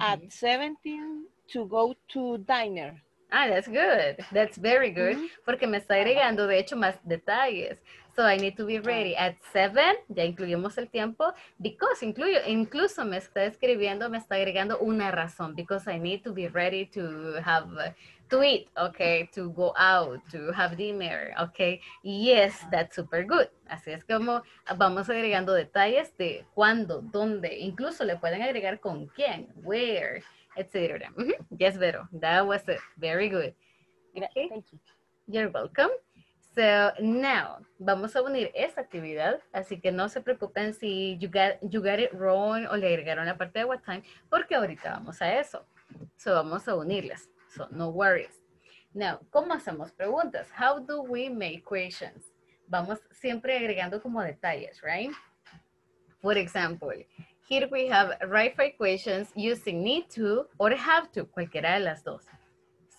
S12: at 17 to go to diner.
S1: Ah, that's good. That's very good. Porque me está agregando, de hecho, más detalles. So I need to be ready at 7. Ya incluimos el tiempo. Because incluyo, incluso me está escribiendo, me está agregando una razón. Because I need to be ready to have, uh, to eat, okay? To go out, to have dinner, okay? Yes, that's super good. Así es como vamos agregando detalles de cuándo, dónde. Incluso le pueden agregar con quién, where, etc. Yes, Vero, that was it. Very good. Okay.
S12: Thank you.
S1: You're welcome. So now vamos a unir esta actividad, así que no se preocupen si you got, you got it wrong o le agregaron la parte de what time, porque ahorita vamos a eso. So vamos a unirlas. So no worries. Now, ¿cómo hacemos preguntas? How do we make questions? Vamos siempre agregando como detalles, right? For example, here we have write for questions using need to or have to, cualquiera de las dos.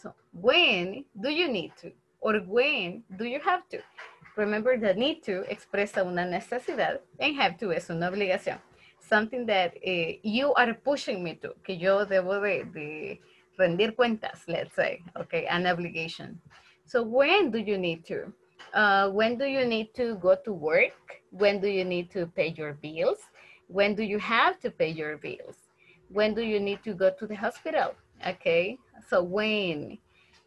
S1: So, when do you need to? Or when do you have to? Remember that need to expresa una necesidad and have to es una obligación. Something that eh, you are pushing me to, que yo debo de, de rendir cuentas, let's say, okay, an obligation. So when do you need to? Uh, when do you need to go to work? When do you need to pay your bills? When do you have to pay your bills? When do you need to go to the hospital? Okay, so when,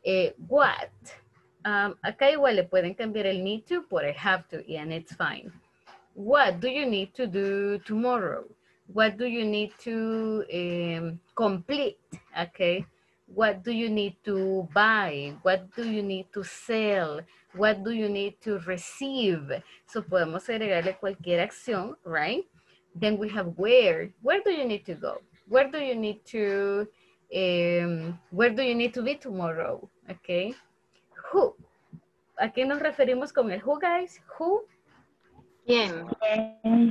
S1: eh, what. Um, acá igual le pueden cambiar el need to por el have to, and it's fine. What do you need to do tomorrow? What do you need to um, complete? Okay. What do you need to buy? What do you need to sell? What do you need to receive? So podemos agregarle cualquier acción, right? Then we have where. Where do you need to go? Where do you need to, um, where do you need to be tomorrow? Okay. Who. ¿A qué nos referimos con el who, guys? Who
S2: ¿Quién?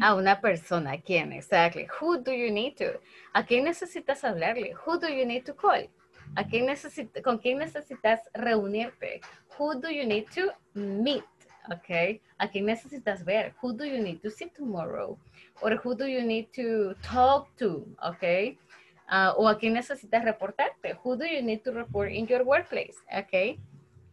S1: A una persona, ¿quién? Exactly. Who do you need to? ¿A quién necesitas hablarle? Who do you need to call? ¿A quién necesitas, ¿Con quién necesitas reunirte? Who do you need to meet? Okay. ¿A quién necesitas ver? Who do you need to see tomorrow? Or who do you need to talk to? Okay. Ah, o a quién necesitas reportarte? Who do you need to report in your workplace? Okay.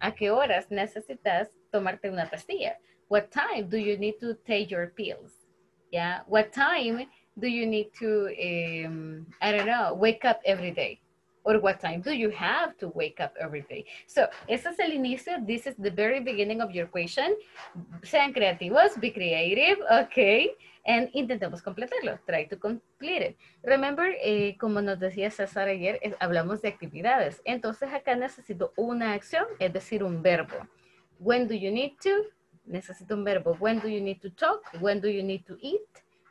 S1: ¿A qué horas necesitas tomarte una pastilla? What time do you need to take your pills? Yeah. What time do you need to, um, I don't know, wake up every day? Or what time do you have to wake up every day? So, ese es el inicio. This is the very beginning of your question. Sean creativos, be creative, okay? And intentemos completarlo. Try to complete it. Remember, eh, como nos decía César ayer, es- hablamos de actividades. Entonces, acá necesito una acción, es decir, un verbo. When do you need to? Necesito un verbo. When do you need to talk? When do you need to eat?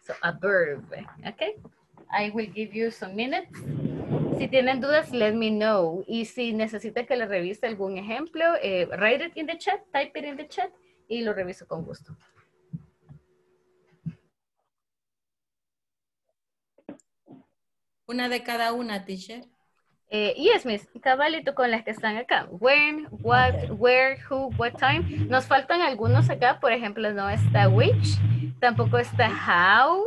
S1: So, a verb, okay? I will give you some minutes. Si tienen dudas, let me know. Y si necesita que le revise algún ejemplo, eh, write it in the chat, type it in the chat y lo reviso con gusto.
S5: Una de cada una, teacher.
S1: Eh, yes, miss, cabalito con las que están acá. When, what, where, who, what time. Nos faltan algunos acá, por ejemplo, no está which, tampoco está how,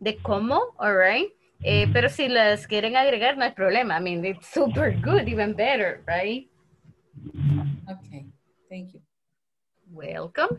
S1: de cómo, alright. Eh, pero si las quieren agregar, no hay problema. I mean, it's super good, even better, right?
S5: Okay, thank you.
S1: Welcome.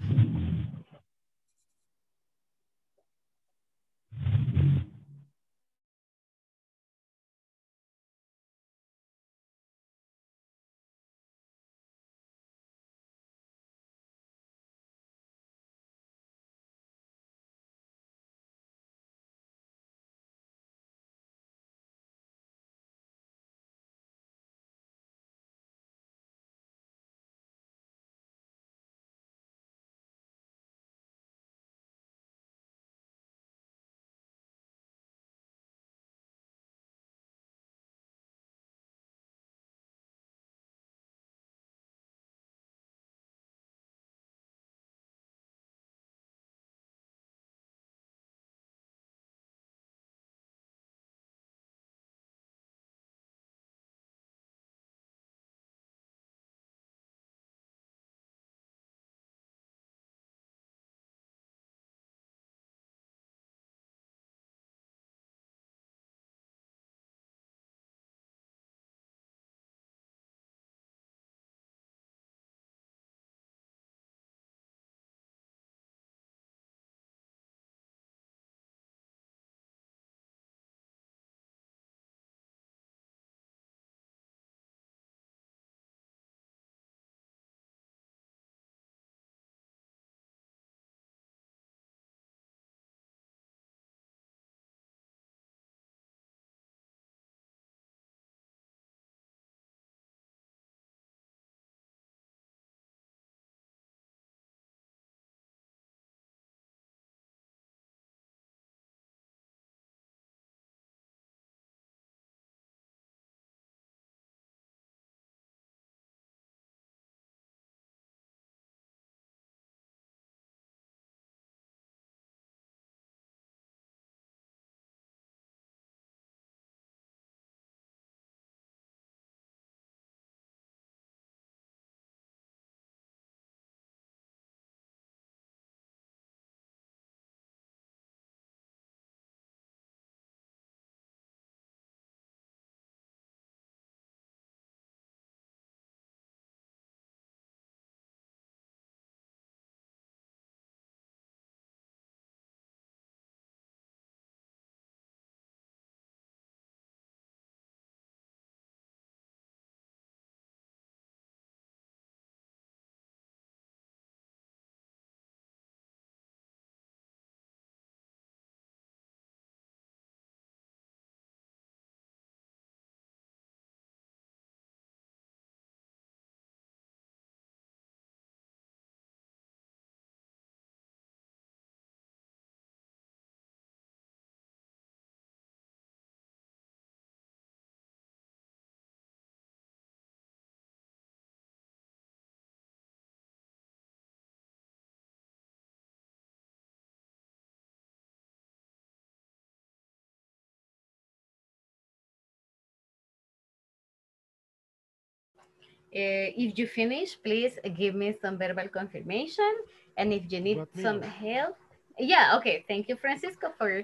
S1: If you finish, please give me some verbal confirmation. And if you need some help, yeah, okay. Thank you, Francisco, for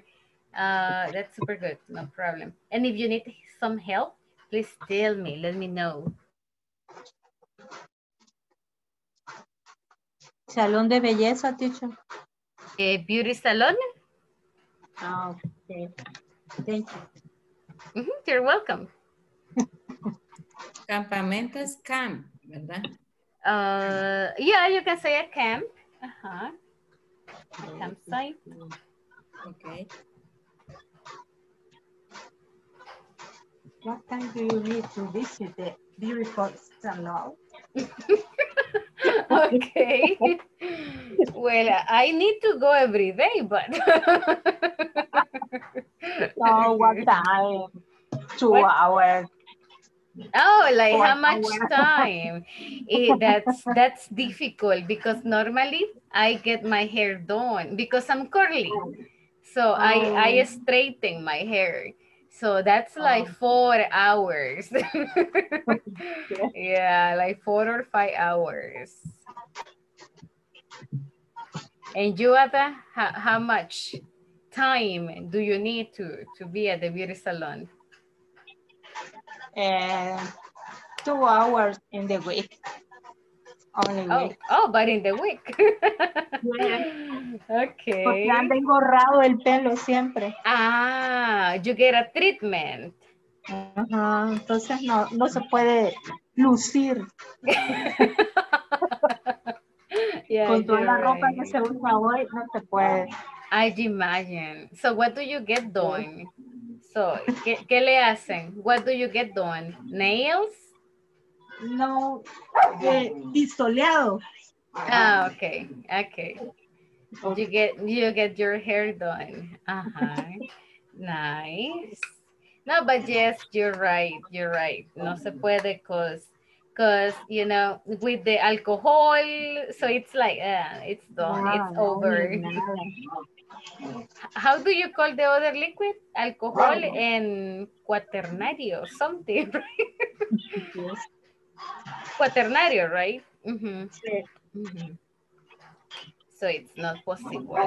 S1: uh, that's super good. No problem. And if you need some help, please tell me. Let me know.
S4: Salón de belleza, teacher.
S1: Eh, beauty salon?
S4: Ah, okay. Thank you.
S1: Mhm, You're welcome.
S5: Campamento es camp, ¿verdad?
S1: Uh, yeah, you can say a camp. Uh-huh. A Campsite.
S5: Okay.
S4: What time do you need to visit the beautiful salon?
S1: okay. well, I need to go every day, but.
S4: So what time? Two
S1: What?
S4: hours.
S1: Oh, like how much time? Eh, that's that's difficult because normally I get my hair done because I'm curly. So I I
S4: Oh.
S1: straighten my hair. So that's like four hours. yeah, like four or five hours. And you, Ada, how, how much time do you need to, to be at the beauty salon?
S4: And two hours in the week. Only
S1: Oh,
S4: week.
S1: oh, but in the week. okay.
S4: Porque anda engorrado el pelo siempre.
S1: Ah, you get a treatment.
S4: Ajá, entonces no, no se puede lucir
S1: Yeah,
S4: con toda la ropa
S1: right.
S4: que se usa hoy, no se puede.
S1: I imagine. So what do you get done? So, ¿qué, qué le hacen? What do you get done? Nails?
S4: No, eh, pistoleado.
S1: Ah, okay, okay. You get you get your hair done. Uh-huh. nice. No, but yes, you're right. You're right. No se puede cause because you know with the alcohol, so it's like uh, it's done.
S4: Ah,
S1: it's
S4: no,
S1: over.
S4: nada.
S1: How do you call the other liquid? Alcohol and quaternario, something, right?
S4: Yes.
S1: Quaternario, right? Mhm.
S4: Sí.
S1: Mhm. So it's not possible.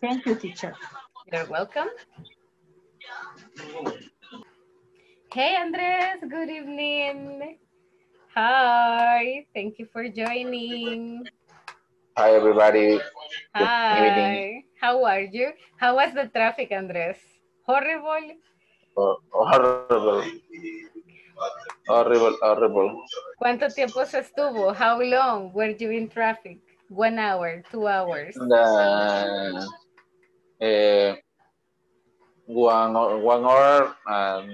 S4: Thank you, teacher.
S1: You're welcome. Hey, Andres, good evening. Hi, thank you for joining.
S13: Hi, everybody.
S1: Hi, how are you? How was the traffic, Andres? Horrible?
S13: Oh, horrible. Horrible, horrible.
S1: ¿Cuánto tiempo se estuvo? How long were you in traffic? One hour, two hours?
S13: The, eh, one, hour- one hour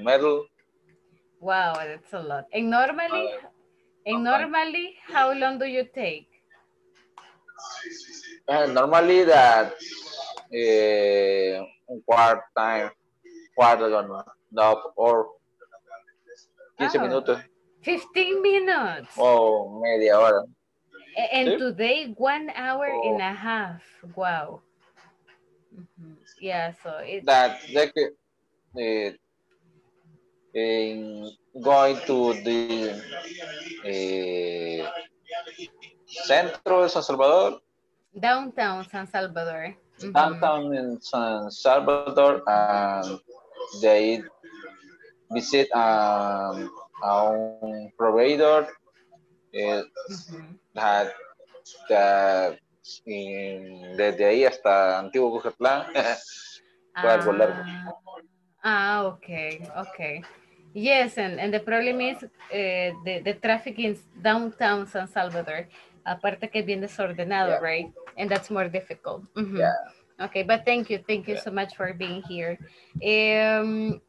S13: middle.
S1: Wow, that's a lot. And normally, and normally, how long do you take?
S13: Eh, normally that eh, un quart time, quarter no, or 15
S1: Oh.
S13: minutos
S1: 15 minutes.
S13: o media hora.
S1: And
S13: Sí.
S1: today, one hour and
S13: Oh.
S1: a half. Wow. Mhm. Yeah, so it's
S13: That they could, eh, in going to the eh, centro de San Salvador,
S1: downtown San Salvador.
S13: Downtown in San Salvador, and they visit um, a provider eh,
S1: Mhm.
S13: that, that in- desde ahí hasta Antiguo Cujatlán fue algo largo.
S1: Ah, ah, okay, okay. Yes, and, and the problem is eh, the, the traffic in downtown San Salvador. Aparte que es bien desordenado,
S13: Yeah.
S1: right? And that's more difficult. Mhm.
S13: Yeah.
S1: Okay, but thank you. Thank you
S13: Yeah.
S1: so much for being here. Um,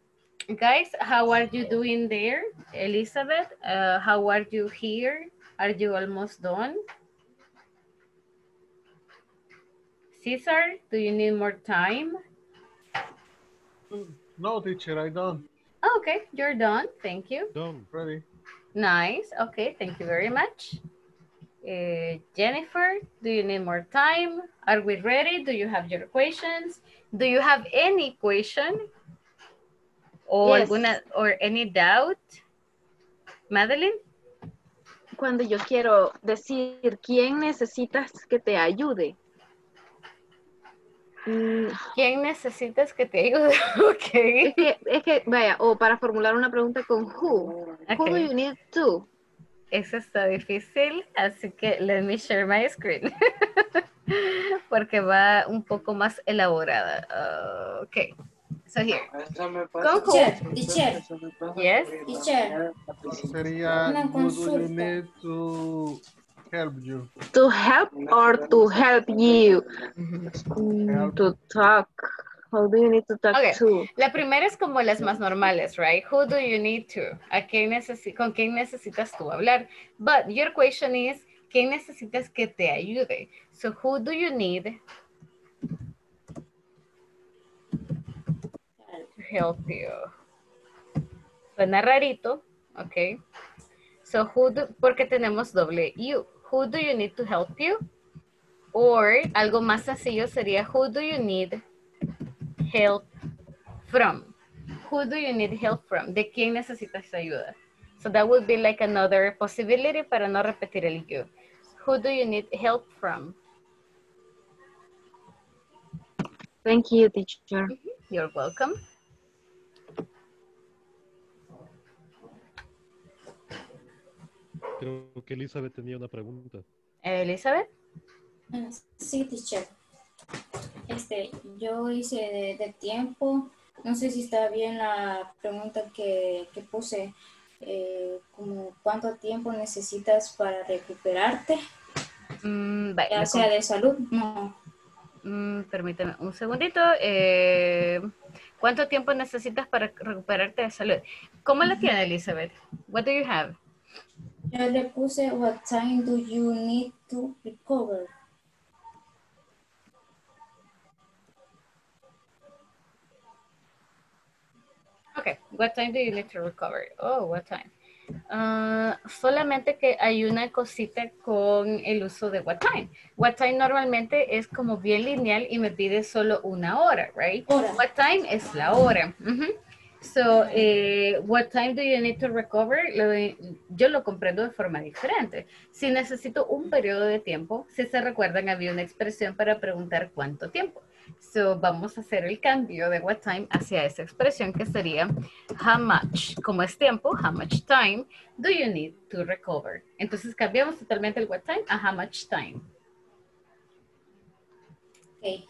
S1: guys, how are you doing there? Elizabeth, uh, how are you here? Are you almost done? Cesar, do you need more time?
S11: No, teacher, I done.
S1: Oh, okay, you're done. Thank you.
S14: Done.
S11: Ready.
S1: Nice. Okay, thank you very much. Uh, Jennifer, do you need more time? Are we ready? Do you have your questions? Do you have any question? Or
S4: Yes.
S1: alguna or any doubt? Madeline?
S2: Cuando yo quiero decir quién necesitas que te ayude. Mm,
S1: ¿Quién necesitas que te ayude? ok.
S2: Es que, es que, vaya, o para formular una pregunta con who. Who do you need to?
S1: Eso está difícil, así que let me share my screen. Porque va un poco más elaborada. Uh, ok. So here.
S6: Teacher, teacher,
S1: Yes.
S6: teacher.
S11: Sería,
S6: Una consulta.
S11: need to help you?
S2: To help or to help you? Mm, to talk. How do you need to talk
S1: Okay.
S2: to?
S1: La primera es como las más normales, right? Who do you need to? ¿A quién ¿Con quién necesitas tú hablar? But your question is, ¿quién necesitas que te ayude? So who do you need to help you? Suena rarito, ok. So who do, porque tenemos doble you. Who do you need to help you? Or algo más sencillo sería who do you need help from? Who do you need help from? ¿De quién necesitas ayuda? So that would be like another possibility para no repetir el you. Who do you need help from?
S2: Thank you, teacher.
S1: You're welcome.
S14: Creo que Elizabeth tenía una pregunta.
S1: Elizabeth?
S6: Ah, Sí, teacher. Este, yo hice de, de tiempo, no sé si está bien la pregunta que, que puse, eh, como cuánto tiempo necesitas para recuperarte,
S1: Mm,
S6: ya sea de salud, no.
S1: Mm, permíteme un segundito. Eh, ¿Cuánto tiempo necesitas para recuperarte de salud? ¿Cómo la tiene Elizabeth? What do you have?
S6: Yo le puse, what time do you need to recover?
S1: Okay, what time do you need to recover? Oh, what time? Ah, solamente que hay una cosita con el uso de what time. What time normalmente es como bien lineal y me pide solo una hora, right? What time es la hora. So, eh, what time do you need to recover? Lo de- yo lo comprendo de forma diferente. Si necesito un periodo de tiempo, si se recuerdan, había una expresión para preguntar cuánto tiempo. So, vamos a hacer el cambio de what time hacia esa expresión que sería how much, como es tiempo, how much time do you need to recover. Entonces cambiamos totalmente el what time a how much time.
S6: Ok.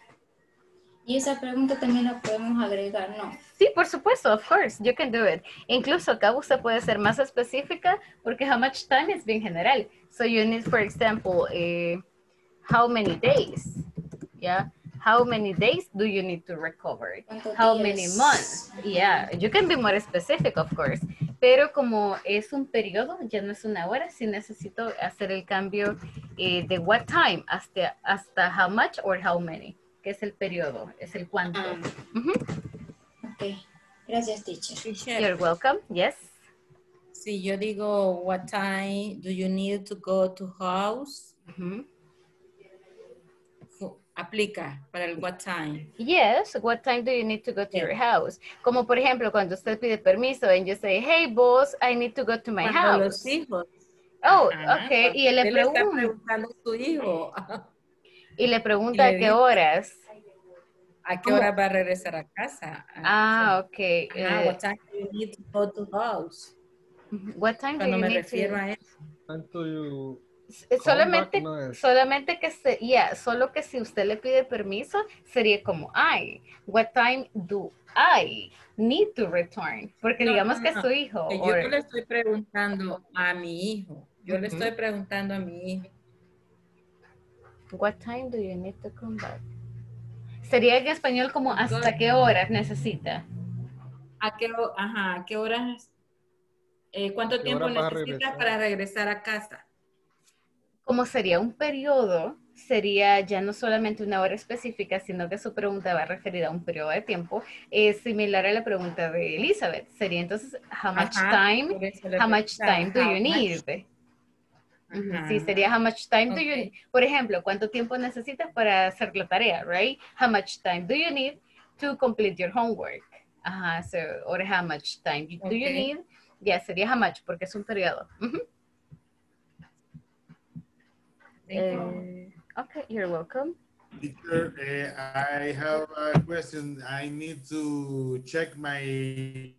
S6: Y esa pregunta también la podemos agregar, ¿no?
S1: Sí, por supuesto, of course, you can do it. Incluso acá usted puede ser más específica porque how much time es bien general. So you need, for example, eh, how many days, yeah? How many days do you need to recover?
S6: ¿Cuántos
S1: How many months? Yeah, you can be more specific, of course. Pero como es un periodo, ya no es una hora, si necesito hacer el cambio eh, de what time hasta, hasta how much or how many, que es el periodo, es el cuánto. Ujú.
S6: Ok. Gracias, teacher.
S1: You're welcome. Yes.
S5: Si yo digo, what time do you need to go to house? Fu- Aplica para el what time.
S1: Yes, what time do you need to go to your house? Como por ejemplo, cuando usted pide permiso and you say, hey boss, I need to go to my
S5: Cuando
S1: house.
S5: los hijos.
S1: Oh,
S5: Ajá,
S1: ok. Y él le
S5: está
S1: pregunta,
S5: preguntando a su hijo.
S1: y le pregunta
S5: Y
S1: a qué
S5: dice,
S1: horas.
S5: ¿A qué
S1: ¿Cómo?
S5: hora va a regresar a casa?
S1: Ah, ok.
S5: Ajá,
S1: eh,
S5: what time do you need to go to house?
S1: what time do
S5: Cuando
S1: you
S5: me
S1: need
S5: refiero
S1: to...
S5: a eso.
S1: Eh, Solamente, solamente que se, yeah, solo que si usted le pide permiso, sería como I. What time do I need to return? Porque
S5: No,
S1: digamos
S5: no,
S1: que
S5: no.
S1: su hijo.
S5: Que yo
S1: or-
S5: no le estoy preguntando a mi hijo. Yo le estoy preguntando a mi hijo.
S1: What time do you need to come back? Sería en español como hasta qué horas necesita.
S5: ¿A qué, ajá, ¿a qué horas? eh, ¿Cuánto
S11: ¿A qué
S5: tiempo
S11: hora
S5: necesitas
S11: regresar?
S5: para regresar a casa?
S1: Como sería un periodo, sería ya no solamente una hora específica, sino que su pregunta va referida a un periodo de tiempo. Es similar a la pregunta de Elizabeth. Sería entonces, how much
S5: Ajá,
S1: time, how much time do you need?
S5: Ajá.
S1: Sí, sería how much time do you need. Por ejemplo, ¿cuánto tiempo necesitas para hacer la tarea, right? How much time do you need to complete your homework? Ajá, so, or how much time do you
S5: Ok.
S1: need Ya, sería how much, porque es un periodo. Ujú. Eh, okay, you're welcome.
S9: Teacher, eh, I have a question. I need to check my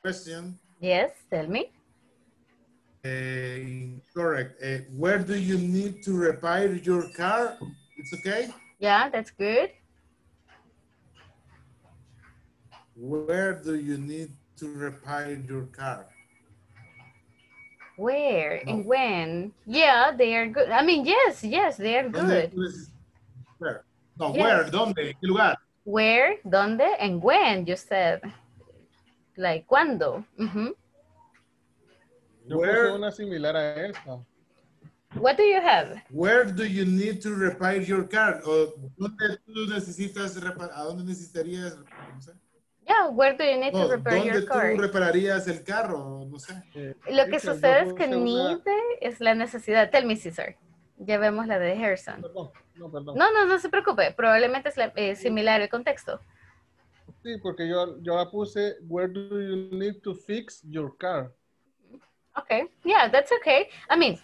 S9: question.
S1: Yes, tell me.
S9: Eh, correct. Eh, where do you need to repair your car? It's okay?
S1: Yeah, that's good.
S9: Where do you need to repair your car?
S1: Where and oh. when? Yeah, they are good. I mean, yes, yes, they are good.
S9: Where? No,
S1: Yes.
S9: where? ¿Dónde? Qué lugar?
S1: Where, dónde, and when, you said. Like, ¿cuándo? Ujú.
S11: Yo puse una similar a esta.
S1: What do you have?
S9: Where do you need to repair your car? O ¿Dónde tú necesitas reparar? ¿A dónde necesitarías?
S1: Yeah, where do you need to
S9: No,
S1: repair
S9: ¿Dónde
S1: your
S9: tú
S1: car?
S9: repararías el carro? No sé.
S1: Lo que sucede es que need es la necesidad. Tell me, Cesar. Ya vemos la de Harrison.
S11: Perdón, no, perdón.
S1: No, no, no se preocupe. Probablemente es la- eh, similar el contexto.
S11: Sí, porque yo, yo la puse, where do you need to fix your car?
S1: Okay, yeah, that's okay. I mean,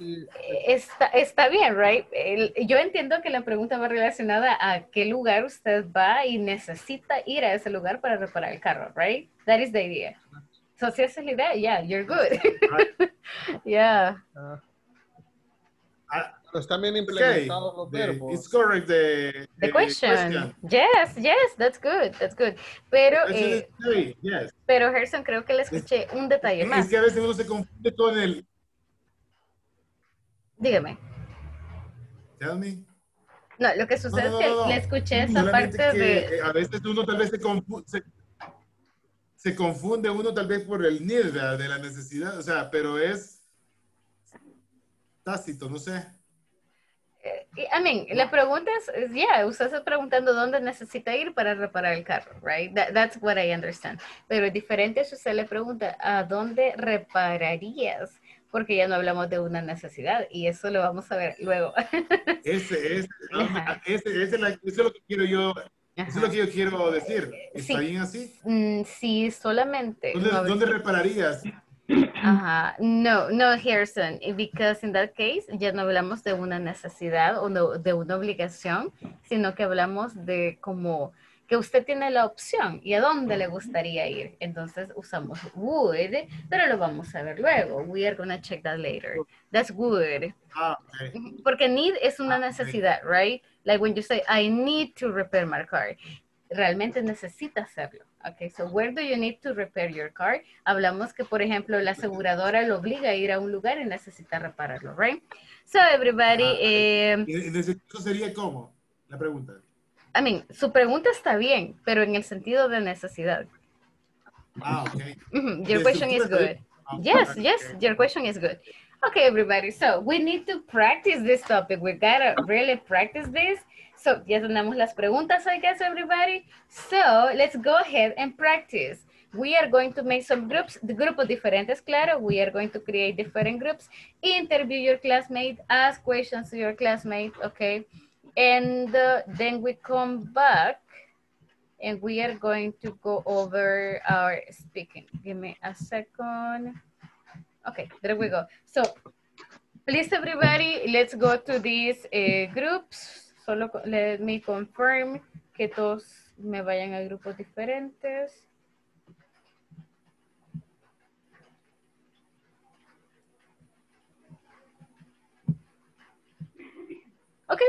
S1: está, está bien, right? El- yo entiendo que la pregunta va relacionada a qué lugar usted va y necesita ir a ese lugar para reparar el carro, right? That is the idea. So, si esa es la idea, yeah, you're good. yeah. Ah.
S11: Ah, Pero están bien
S9: Okay.
S11: implementados los
S9: The-
S11: verbos.
S9: it's correct. The,
S1: The question. Yes, yes, that's good, that's good. Pero,
S9: Question
S1: eh,
S9: okay, yes.
S1: pero Gerson, creo que le escuché un detalle más.
S9: Es que a veces uno se confunde con el.
S1: Dígame.
S9: Tell me.
S1: No, lo que sucede
S9: No, no,
S1: es que
S9: no, no.
S1: le escuché esa
S9: Solamente
S1: parte
S9: que,
S1: de...
S9: eh, A veces uno tal vez se confunde, se, se confunde uno tal vez por el need ¿verdad? de la necesidad, o sea, pero es tácito, no sé.
S1: I mean, la pregunta es, yeah, usted está preguntando dónde necesita ir para reparar el carro, right? That- that's what I understand. Pero es diferente si usted le pregunta, ¿a dónde repararías? Porque ya no hablamos de una necesidad y eso lo vamos a ver luego.
S9: Ese, ese, ese, ese es la- eso es lo que quiero yo, eso es lo que yo quiero decir. ¿Está
S1: Sí.
S9: bien así?
S1: Mm, sí, solamente.
S9: ¿Dónde,
S1: no
S9: dónde repararías?
S1: Ajá, no, no, Harrison, because in that case ya no hablamos de una necesidad o no- de una obligación, sino que hablamos de como que usted tiene la opción y a dónde le gustaría ir. Entonces usamos would, pero lo vamos a ver luego. We are gonna check that later. That's would.
S9: Ah, ok.
S1: Porque need es una necesidad, right? Like when you say, I need to repair my car. Realmente necesita hacerlo. Okay, so where do you need to repair your car? Hablamos que, por ejemplo, la aseguradora lo obliga a ir a un lugar y necesita repararlo, right? So everybody, eh,
S9: ¿Y necesito sería cómo? La pregunta.
S1: I mean, su pregunta está bien, pero en el sentido de necesidad.
S9: Ah, ok.
S1: Mhm, Your
S9: De
S1: question is good.
S9: bien.
S1: Yes, yes, your question is good. Okay, everybody. So we need to practice this topic. We gotta really practice this. So ya tenemos las preguntas, I guess, everybody. So let's go ahead and practice. We are going to make some groups, the grupos diferentes, claro. We are going to create different groups. Interview your classmate, ask questions to your classmate, okay? And uh, then we come back and we are going to go over our speaking. Give me a second. Okay, there we go. So, please everybody, let's go to these uh, groups. Solo let me confirm que todos me vayan a grupos diferentes. Okay,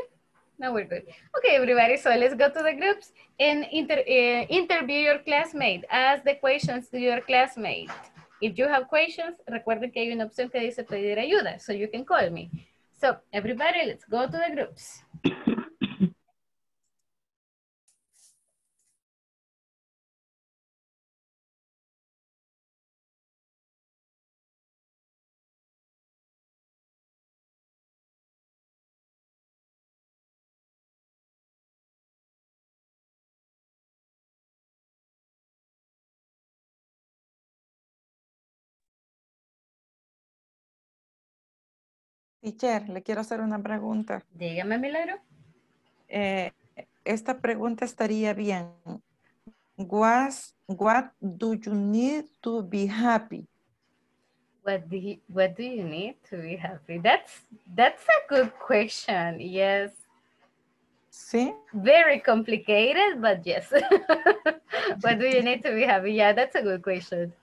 S1: now we're good. Okay, everybody, so let's go to the groups and inter uh, interview your classmate. Ask the questions to your classmate. If you have questions, recuerden que hay una opción que dice pedir ayuda, so you can call me. So, everybody, let's go to the groups.
S3: Teacher, le quiero hacer una pregunta.
S1: Dígame, Milagro.
S3: Eh, esta pregunta estaría bien. Was, what do you need to be happy?
S1: What do you, what do you need to be happy? That's that's a good question. Yes.
S3: Sí.
S1: Very complicated, but yes. what do you need to be happy? Yeah, that's a good question.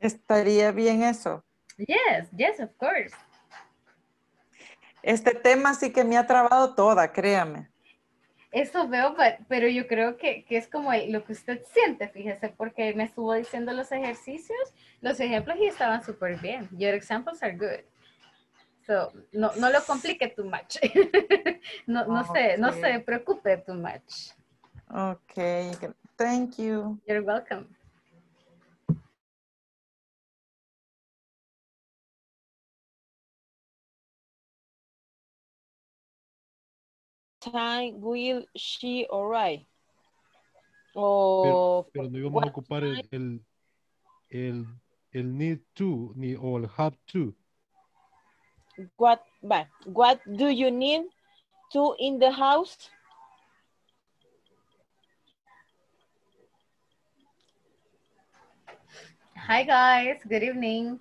S3: Estaría bien eso.
S1: Yes, yes, of course.
S3: Este tema sí que me ha trabado toda, créame.
S1: Eso veo, pero yo creo que, que es como lo que usted siente, fíjese, porque me estuvo diciendo los ejercicios, los ejemplos y estaban súper bien. Your examples are good. So, no, no lo complique too much. no, no, se, no se preocupe too much.
S3: Ok, thank you.
S1: You're welcome.
S12: Time will she arrive?
S14: Pero,
S12: O
S14: pero no íbamos a
S12: what
S14: ocupar el, el, el, el need to ni o el have to.
S12: what va, what do you need to in the house?
S1: Hi guys, good evening.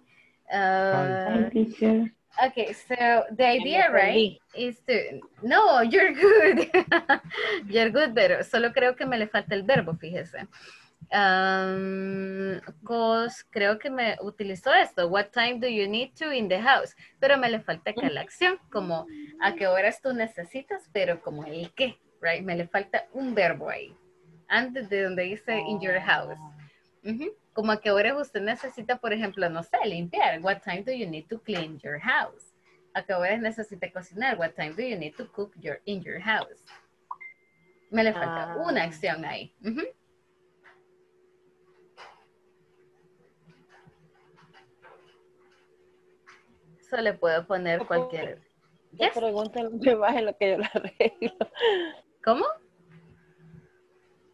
S1: Uh,
S2: teacher.
S1: Okay, so the idea, right, is to... No, you're good. you're good, pero solo creo que me le falta el verbo, fíjese. Um, cause creo que me utilizó esto. What time do you need to in the house? Pero me le falta que la acción, como a qué horas tú necesitas, pero como el qué, right? Me le falta un verbo ahí. Antes de donde dice in your house. Ujú. Como a qué horas usted necesita, por ejemplo, no sé, limpiar. What time do you need to clean your house? A qué horas necesita cocinar. What time do you need to cook your in your house? Me le falta
S12: Ah.
S1: una acción ahí. Ujú. Eso le puedo poner cualquier. Yes.
S12: pregunten lo que más en lo que yo la arreglo.
S1: ¿Cómo?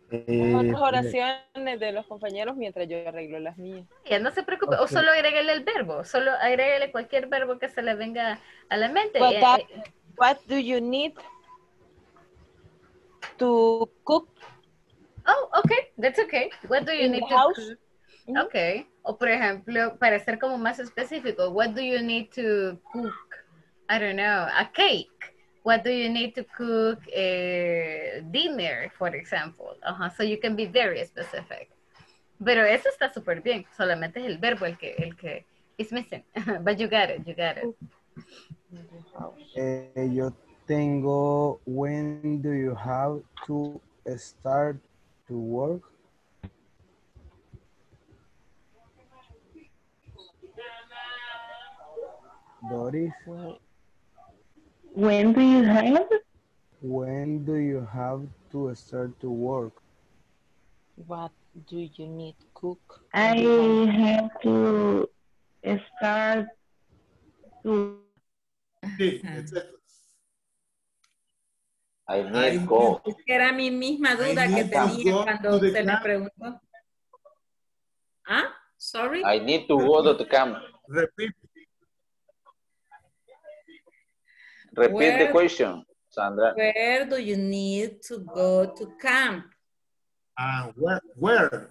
S10: Eh,
S12: oraciones de los compañeros mientras yo arreglo las mías.
S1: Ya no se preocupe. O
S10: Ok.
S1: solo agréguele el verbo. Solo agréguele cualquier verbo que se le venga a la mente.
S12: What,
S1: Eh,
S12: that-
S1: eh,
S12: what do you need to cook
S1: Oh, okay, that's okay. What do you
S12: in
S1: need to
S12: house?
S1: cook?
S12: Ujú.
S1: Okay. O por ejemplo, para ser como más específico, what do you need to cook? I don't know, a cake. What do you need to cook eh, dinner, for example? Ajá, so you can be very specific. Pero eso está súper bien. Solamente es el verbo el que, el que is missing. But you got it, you got it.
S10: eh, yo tengo, when do you have to start to work? Doris,
S2: When do you have?
S10: when do you have to start to work?
S12: What do you need cook?
S2: I have to start to
S9: Sí, exacto.
S13: I
S9: I
S13: need go.
S5: Es que era mi misma duda
S9: I
S5: que
S9: need to
S5: tenía cuando
S9: to the
S5: usted me preguntó. ¿Ah? Sorry.
S13: I need to go to the camp.
S9: Repeat.
S13: Repeat the
S5: Where-
S13: question, Sandra.
S5: Where do you need to go to camp?
S9: Uh, where, where?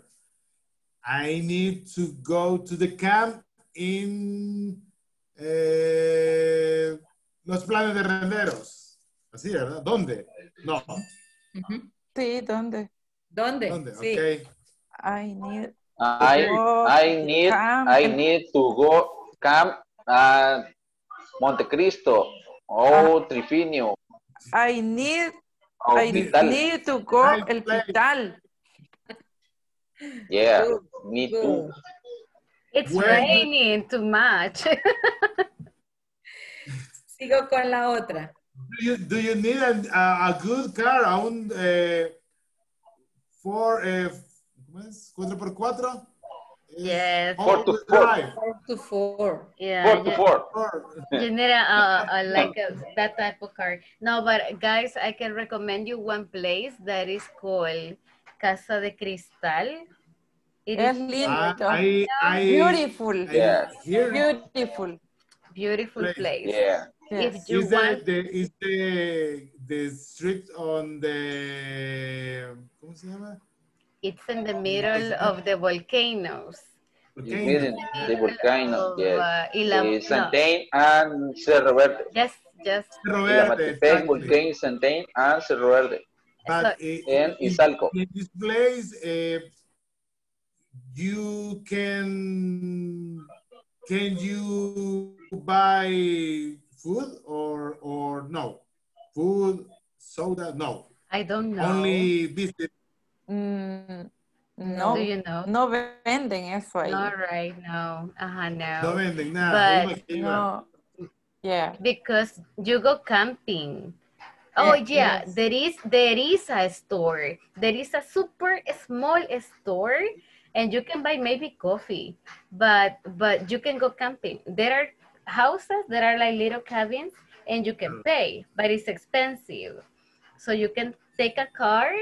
S9: I need to go to the camp in eh, los planes de renderos. Así, ¿verdad? ¿Dónde? No.
S3: Sí, ¿dónde?
S5: ¿Dónde?
S9: ¿Dónde?
S5: Sí.
S9: Ok.
S3: I need
S13: I
S3: go
S13: I need
S3: camp
S13: I need to go camp at Montecristo o Trifinio
S3: I need
S13: o
S3: I
S13: Hospital.
S3: need to go
S9: place.
S3: hospital.
S13: Yeah, me too.
S1: It's raining too much.
S5: Sigo con la otra.
S9: Do you, do you need a, a, a good car? A un eh, four, eh, ¿cómo es? 4x4?
S1: Yes.
S13: Four to four.
S5: Four to four.
S1: Yeah.
S13: Four to
S1: yeah.
S13: four.
S9: Four.
S1: You need a, a, a like a, that type of car. No, but guys, I can recommend you one place that is called Casa de Cristal. It
S3: Es
S1: is
S3: lindo.
S9: Ah, I, I,
S3: Beautiful.
S9: I
S13: Yeah.
S3: Beautiful.
S1: beautiful
S9: Place.
S1: place.
S13: Yeah.
S3: Yes.
S1: If you
S9: is the,
S1: want,
S9: the, is the, the street on the, ¿cómo se llama?
S1: It's in the middle of the volcanoes.
S13: is meeting the volcano. Yes.
S1: Uh, y la,
S13: Eh,
S1: no,
S13: Santa Ana and Cerro Verde.
S1: just, just,
S9: Cerro Verde,
S13: Matepec,
S9: exactly.
S13: Volcán, Santa Ana and Cerro Verde.
S9: But eh,
S13: En Izalco.
S9: in this place, eh, you can can you buy food or or no? Food, soda, no.
S1: I don't know.
S9: Only visit.
S3: Mm, no,
S1: Do you know?
S3: no venden eso ahí.
S1: All right, no. Uh-huh, no.
S9: No venden nada.
S1: But
S3: No. Yeah.
S1: because you go camping. Oh yeah,
S3: yes.
S1: there is there is a store. There is a super small store and you can buy maybe coffee. But but you can go camping. There are houses that are like little cabins and you can pay, but it's expensive. So you can take a car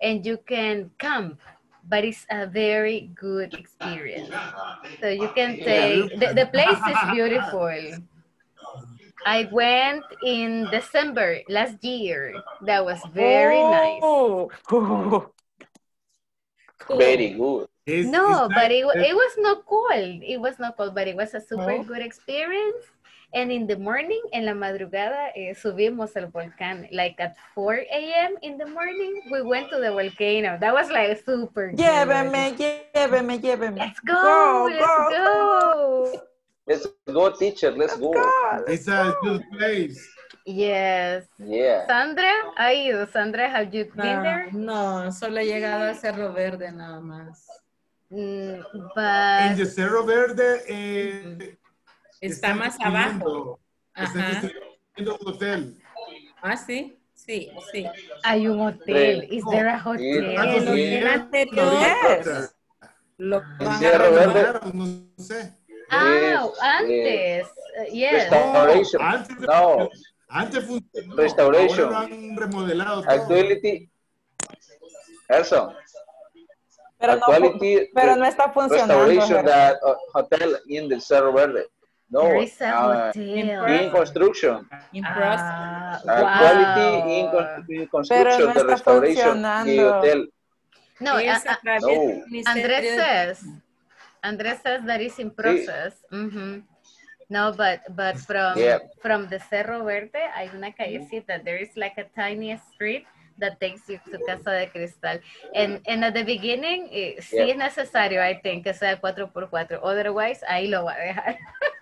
S1: and you can camp, but it's a very good experience. So you can take the, the place is beautiful. I went in December last year. That was very nice.
S3: Oh.
S13: Very good.
S1: No, but it, it was not cold. It was not cold, but it was a super
S3: Oh.
S1: good experience. And in the morning, en la madrugada, eh, subimos al volcán. Like at 4 a.m. in the morning, we went to the volcano. That was like super good.
S3: Lléveme, lléveme, lléveme.
S1: Let's go, let's go.
S13: Let's go, teacher. Let's go.
S9: It's a good place.
S1: Yes.
S13: Yeah.
S1: Sandra, ha ido. Sandra, have you been
S5: No,
S1: there?
S5: no, solo he llegado a Cerro Verde nada más.
S1: Mm,
S9: En
S1: but
S9: el Cerro Verde eh,
S5: Está más abajo. Ajá.
S9: un hotel.
S5: Ah, sí, sí, sí.
S1: hay un hotel. Is there a hotel?
S13: ah,
S5: El hotel anterior
S3: Yes.
S5: lo
S9: No sé.
S1: Ah,
S13: Es,
S1: antes. Yes.
S13: Restauration.
S9: Antes,
S13: No.
S9: antes funcionó.
S13: Restauration.
S9: Ahora lo han remodelado todo.
S13: Actuality. Eso.
S3: Pero no, pero no está funcionando.
S13: Restoration that uh, hotel in the Cerro Verde. No.
S1: There is
S13: uh, in construction.
S5: in process.
S1: Ah,
S13: Actuality in,
S1: wow.
S13: con- in
S3: Pero
S13: construction,
S3: no
S13: the restoration, the hotel.
S1: No,
S5: través
S13: No.
S1: Andrés says, Andrés says that is in process. Mhm. No, but but from
S13: Yeah.
S1: from the Cerro Verde hay una callecita. There is like a tiny street that takes you to Casa de Cristal. And, and at the beginning, eh, sí
S13: Yeah.
S1: es necesario, I think, que sea 4x4. Otherwise, ahí lo va a dejar.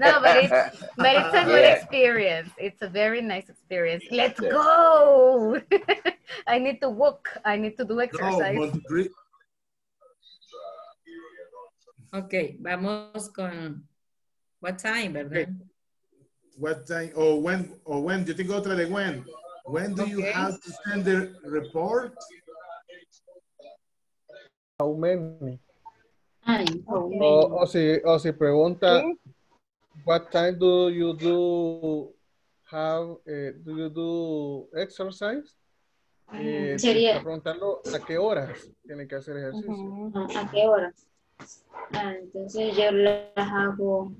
S1: no, but it's, but it's a good
S13: Yeah.
S1: experience. It's a very nice experience. Let's
S13: Yeah.
S1: go. I need to walk. I need to do
S9: No,
S1: exercise.
S9: Montegre-
S5: Ok, vamos con what time, ¿verdad?
S9: What time? Or when? Or when? Do Yo tengo otra de when. When do you have to send the report?
S11: How many? O, o si, o si pregunta, what time do you do have, eh, do you do exercise? Eh,
S6: Sería-
S11: está preguntando a qué horas tiene que hacer ejercicio.
S6: Ah, ¿A qué hora? Ah, entonces yo las hago.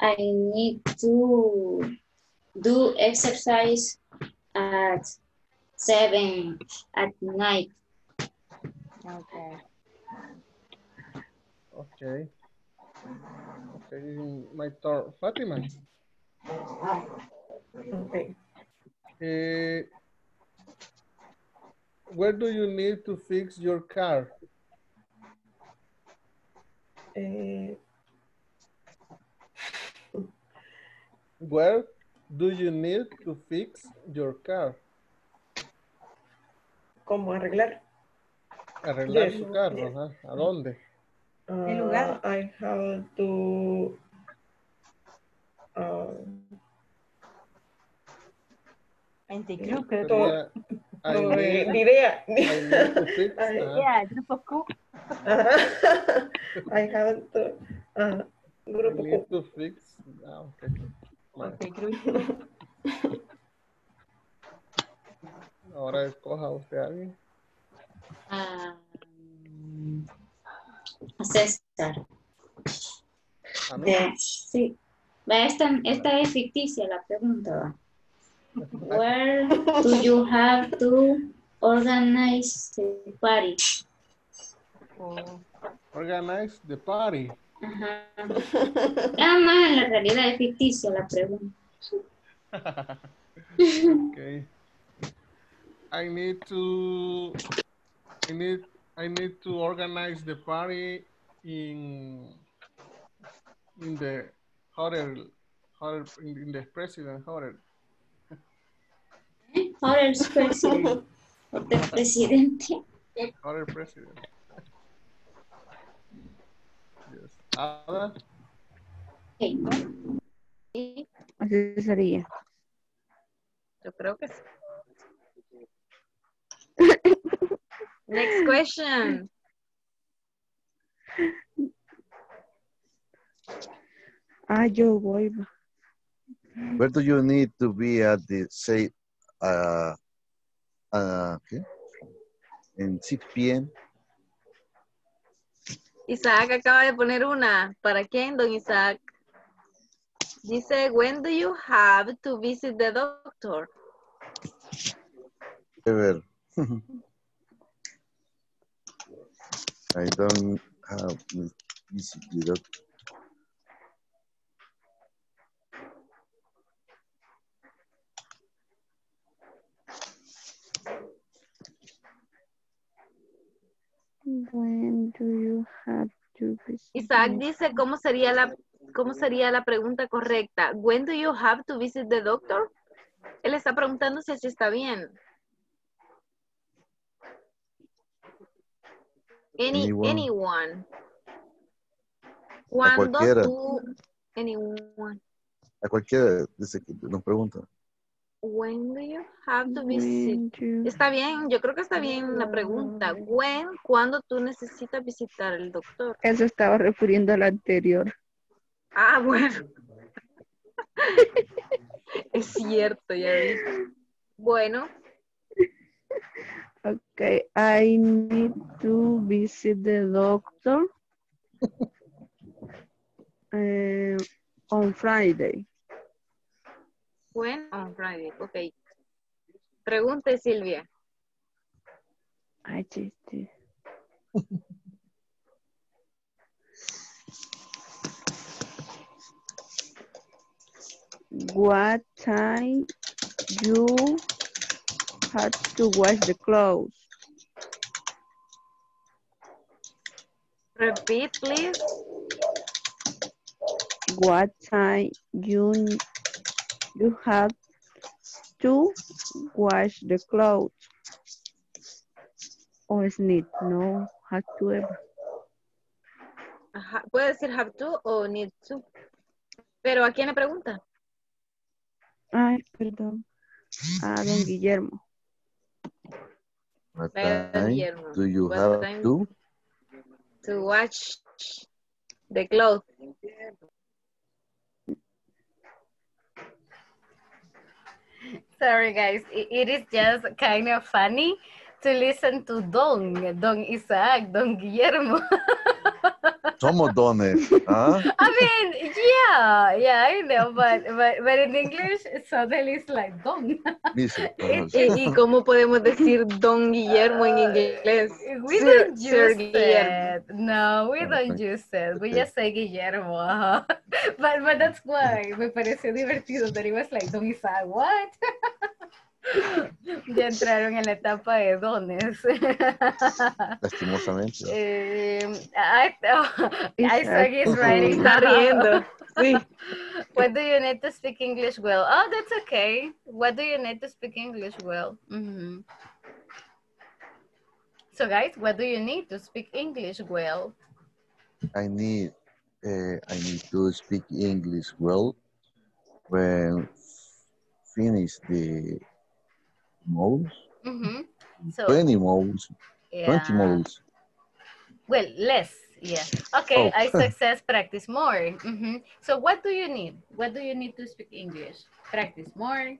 S6: I need to do exercise at seven at night.
S12: Okay.
S11: Okay. Okay, my turn. Fatima.
S7: Okay.
S11: Eh, where do you need to fix your car?
S7: Eh,
S11: Where do you need to fix your car?
S7: ¿Cómo arreglar?
S11: Arreglar
S7: Yes,
S11: su carro,
S7: yes.
S11: ¿A dónde?
S7: Eh, uh, el
S12: lugar.
S7: I have to uh,
S11: Anticlucker. To,
S12: yeah, grupo Q.
S7: I have to. Uh,
S11: I need to fix. Ah, okay.
S12: okay.
S11: Ahora escoja usted a alguien.
S6: Um, Ah, César.
S11: ¿A mí?
S6: De- sí. Esta, esta es ficticia la pregunta. Where do you have to organize the party?
S12: Oh.
S11: Organize the party.
S6: Ajá. Ah, no, en la realidad es ficticia la pregunta.
S11: okay. I need to I need I need to organize the party in in the hotel hotel in, in the president hotel.
S6: Ahora el presidente. Hotel presidente.
S11: Hotel president. Yes. Ada?
S2: Sí, así sería.
S15: Yo creo que sí. Next question.
S2: Ah, yo voy.
S8: Where do you need to be at the, say, uh, uh, ¿qué? In 6 p.m.
S15: Isaac acaba de poner una. ¿Para quién, don Isaac? Dice, when do you have to visit the doctor?
S8: A ver. I don't have visit the doctor.
S2: When do you have to visit?
S15: Isaac dice, ¿cómo sería la, cómo sería la pregunta correcta? When do you have to visit the doctor? Él está preguntando si así está bien. Any,
S8: Anyone.
S15: anyone. Cuando
S8: cualquiera.
S15: tú, anyone.
S8: A cualquiera dice que nos pregunta.
S15: When do you have to visit? Está bien, yo creo que está bien la pregunta. When, cuando tú necesitas visitar al doctor.
S2: Se estaba refiriendo al anterior.
S15: Ah, bueno. es cierto, ya vi. Bueno,
S2: Okay, I need to visit the doctor eh, on Friday.
S15: when on Friday. Ok. Pregunte, Silvia.
S2: Ay, chiste. What time you have to wash the clothes?
S15: Repeat, please.
S2: What time you you have to wash the clothes? O es need, no, have to ever.
S15: Ajá, Puede decir have to o need to. Pero ¿a quién le pregunta?
S2: Ay, perdón. A don Guillermo.
S8: What time do you
S15: what
S8: have
S15: time?
S8: to?
S15: To wash the clothes.
S1: Sorry, guys. I- It is just kind of funny to listen to Don, Don Isaac, Don Guillermo.
S8: Somos dones. ¿ah?
S1: I mean, yeah, yeah, I know, but but, but in English, suddenly it's like Don.
S8: Dice,
S1: It-
S15: ¿Y, y cómo podemos decir don Guillermo en inglés?
S1: We
S15: Sir-
S1: don't
S15: Sir
S1: use
S15: Guillermo.
S1: it. No, we don't use it. We just say Guillermo. ajá. But but that's why me pareció divertido that it was like Don Isaac. What? ya entraron en la etapa de dones.
S8: Lastimosamente.
S1: Um, I, Isaac is writing.
S15: Está riendo. Sí.
S1: What do you need to speak English well? Oh, that's okay. What do you need to speak English well? Mhm. So, guys, what do you need to speak English well?
S8: I need uh, I need to speak English well when finish the modes,
S1: Mhm. So,
S8: 20 modes, 20
S1: yeah.
S8: modes.
S1: Well, less. Yeah. Okay,
S8: Oh.
S1: Isaac says practice more. Mhm. So, what do you need? What do you need to speak English? Practice more.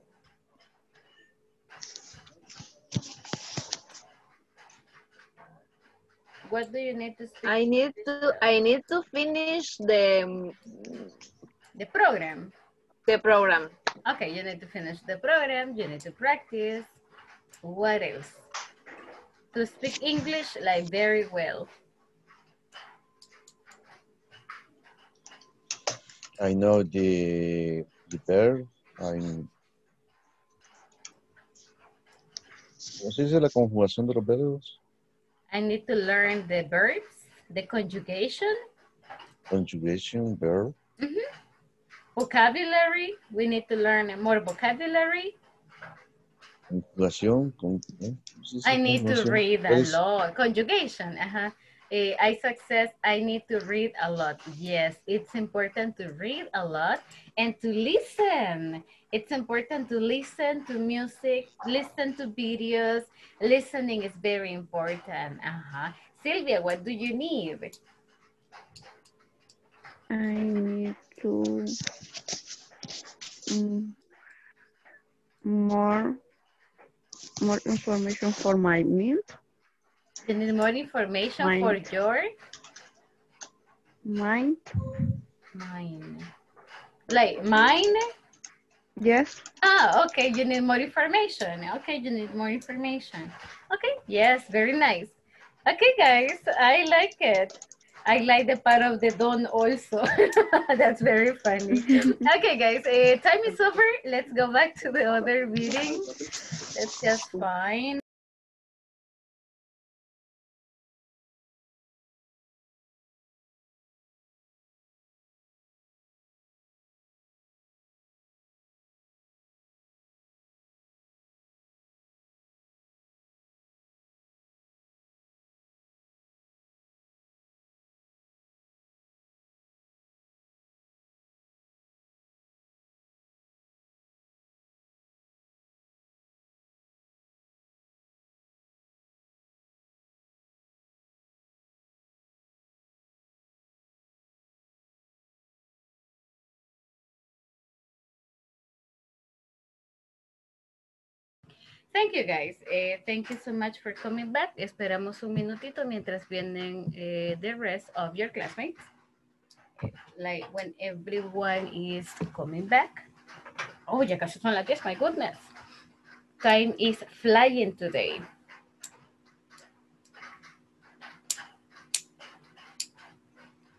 S1: What do you need to speak?
S15: I need to I need to finish the
S1: the program.
S15: The program.
S1: Okay, you need to finish the program. You need to practice. What else? To speak English like very well.
S8: I know the the verb. I'm ¿Cómo se la conjugación de los verbos?
S1: I need to learn the verbs, the conjugation.
S8: Conjugation, verb.
S1: Mm -hmm. Vocabulary, we need to learn more vocabulary.
S8: Conjugación. Con, ¿eh? ¿Cómo se dice
S1: I need to read a
S8: Es-
S1: lot. Conjugation. Uh-huh. Eh, I success. I need to read a lot. Yes, it's important to read a lot and to listen. It's important to listen to music, listen to videos. Listening is very important. Uh-huh. Sylvia, what do you need?
S2: I need to mm, more more information for my meal.
S1: You need more information
S2: Mine.
S1: for your
S2: Mine.
S1: mine. Like mine?
S2: Yes.
S1: Ah, okay, you need more information. Okay, you need more information. Okay, yes, very nice. Okay, guys, I like it. I like the part of the don also. That's very funny. Okay, guys, eh, time is over. Let's go back to the other meeting. Let's just find. Thank you, guys. Eh, thank you so much for coming back. Esperamos un minutito mientras vienen eh, the rest of your classmates. Like when everyone is coming back. Oh, ya casi son las 10, my goodness. Time is flying today.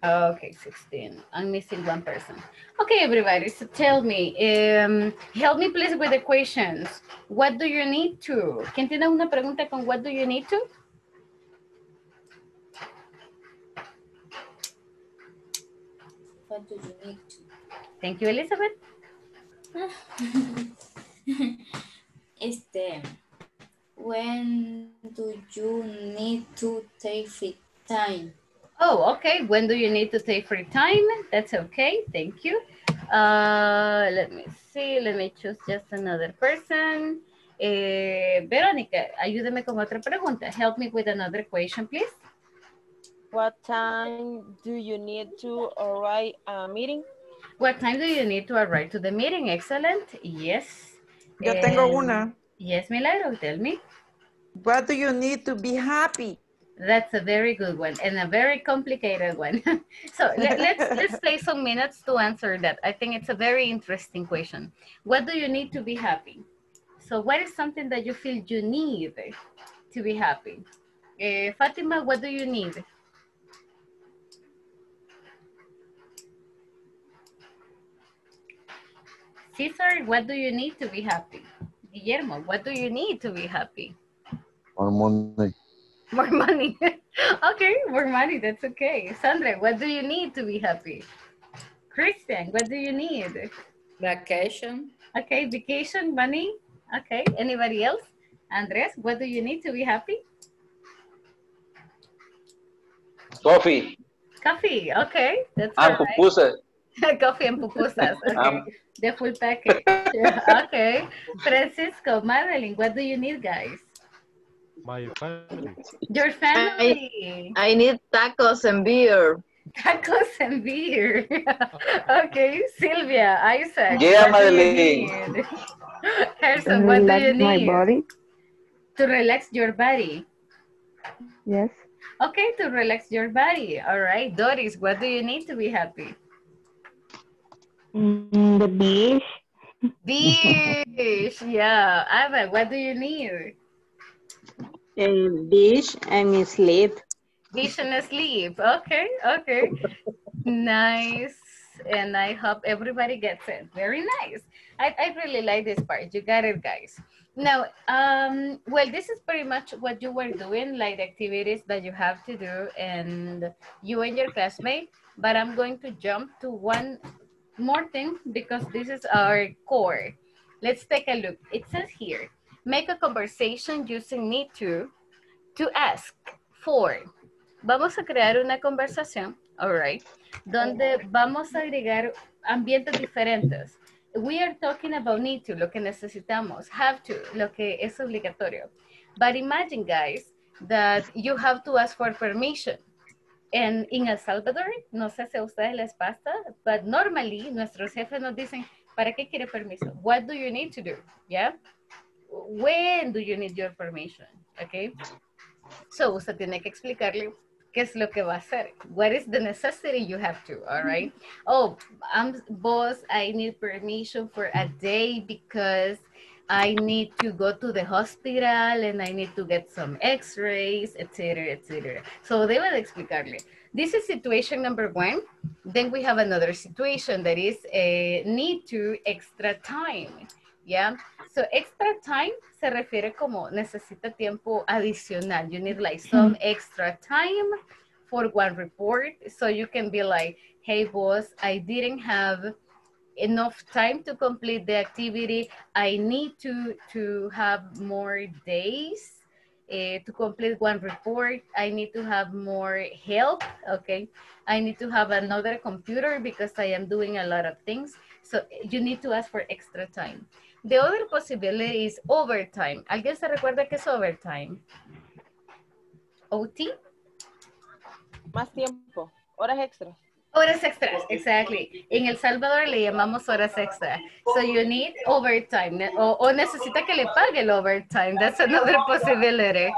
S1: Okay, 16. I'm missing one person. Okay, everybody, so tell me, um, help me please with the questions. What do you need to? ¿Quién tiene una pregunta con what do you need to?
S6: What do you need to?
S1: Thank you, Elizabeth.
S6: Este, when do you need to take free time?
S1: Oh, okay. When do you need to take free time? That's okay. Thank you. Uh, let me see. Let me choose just another person. Eh, Verónica, ayúdame con otra pregunta. Help me with another question, please.
S12: What time do you need to arrive a meeting?
S1: What time do you need to arrive to the meeting? Excellent. Yes.
S3: Yo tengo
S1: And-
S3: una.
S1: Yes, Milagro, tell me.
S3: What do you need to be happy?
S1: That's a very good one and a very complicated one. so let, let's let's take some minutes to answer that. I think it's a very interesting question. What do you need to be happy? So what is something that you feel you need to be happy? Eh, Fatima, what do you need? Cesar, what do you need to be happy? Guillermo, what do you need to be happy?
S8: More money.
S1: More money. okay, more money. That's okay. Sandra, what do you need to be happy? Christian, what do you need?
S5: Vacation.
S1: Okay, vacation, money. Okay, anybody else? Andres, what do you need to be happy?
S13: Coffee
S1: Coffee. Okay, that's
S13: and
S1: all right.
S13: pupusas.
S1: Coffee and pupusas. Okay,
S13: Um,
S1: the full package. okay, Francisco, Madeline, what do you need, guys?
S14: My family.
S1: Your family.
S2: I need tacos and beer.
S1: Tacos and beer. okay, Sylvia, Isaac.
S13: Yeah,
S1: what do you
S13: Madeline.
S1: need? Harrison, what do you
S2: Relax my body.
S1: To relax your body.
S2: Yes.
S1: Okay, to relax your body. All right, Doris, what do you need to be happy?
S4: Mm, the beach.
S1: Beach. yeah. Ava, what do you need?
S4: Um, beach and sleep.
S1: Beach and sleep. Okay, okay. Nice. and I hope everybody gets it. Very nice. I, I really like this part. You got it, guys. Now, um, well, this is pretty much what you were doing, like the activities that you have to do and you and your classmate, but I'm going to jump to one more thing because this is our core. Let's take a look. It says here, make a conversation using need to to ask for. Vamos a crear una conversación, all right, donde vamos a agregar ambientes diferentes. We are talking about need to, lo que necesitamos, have to, lo que es obligatorio. But imagine, guys, that you have to ask for permission. And in El Salvador, no sé si a ustedes les pasa, but normally nuestros jefes nos dicen, ¿para qué quiere permiso? What do you need to do? Yeah? When do you need your permission? Okay? So usted tiene que explicarle qué es lo que va a hacer. What is the necessity you have to, all right? Oh, I'm boss, I need permission for a day because I need to go to the hospital and I need to get some x-rays, etc., etc. So debe de explicarle. This is situation number one. Then we have another situation that is a need to extra time. Yeah. So extra time se refiere como necesita tiempo adicional. You need like some extra time for one report. So you can be like, hey boss, I didn't have enough time to complete the activity. I need to, to have more days uh, to complete one report. I need to have more help, okay? I need to have another computer because I am doing a lot of things. So you need to ask for extra time. The other possibility is overtime. ¿Alguien se recuerda qué es overtime? OT?
S12: Más tiempo, horas extras.
S1: Horas extras, exactly. En El Salvador le llamamos horas extra. So you need overtime. O, o necesita que le pague el overtime. That's another possibility.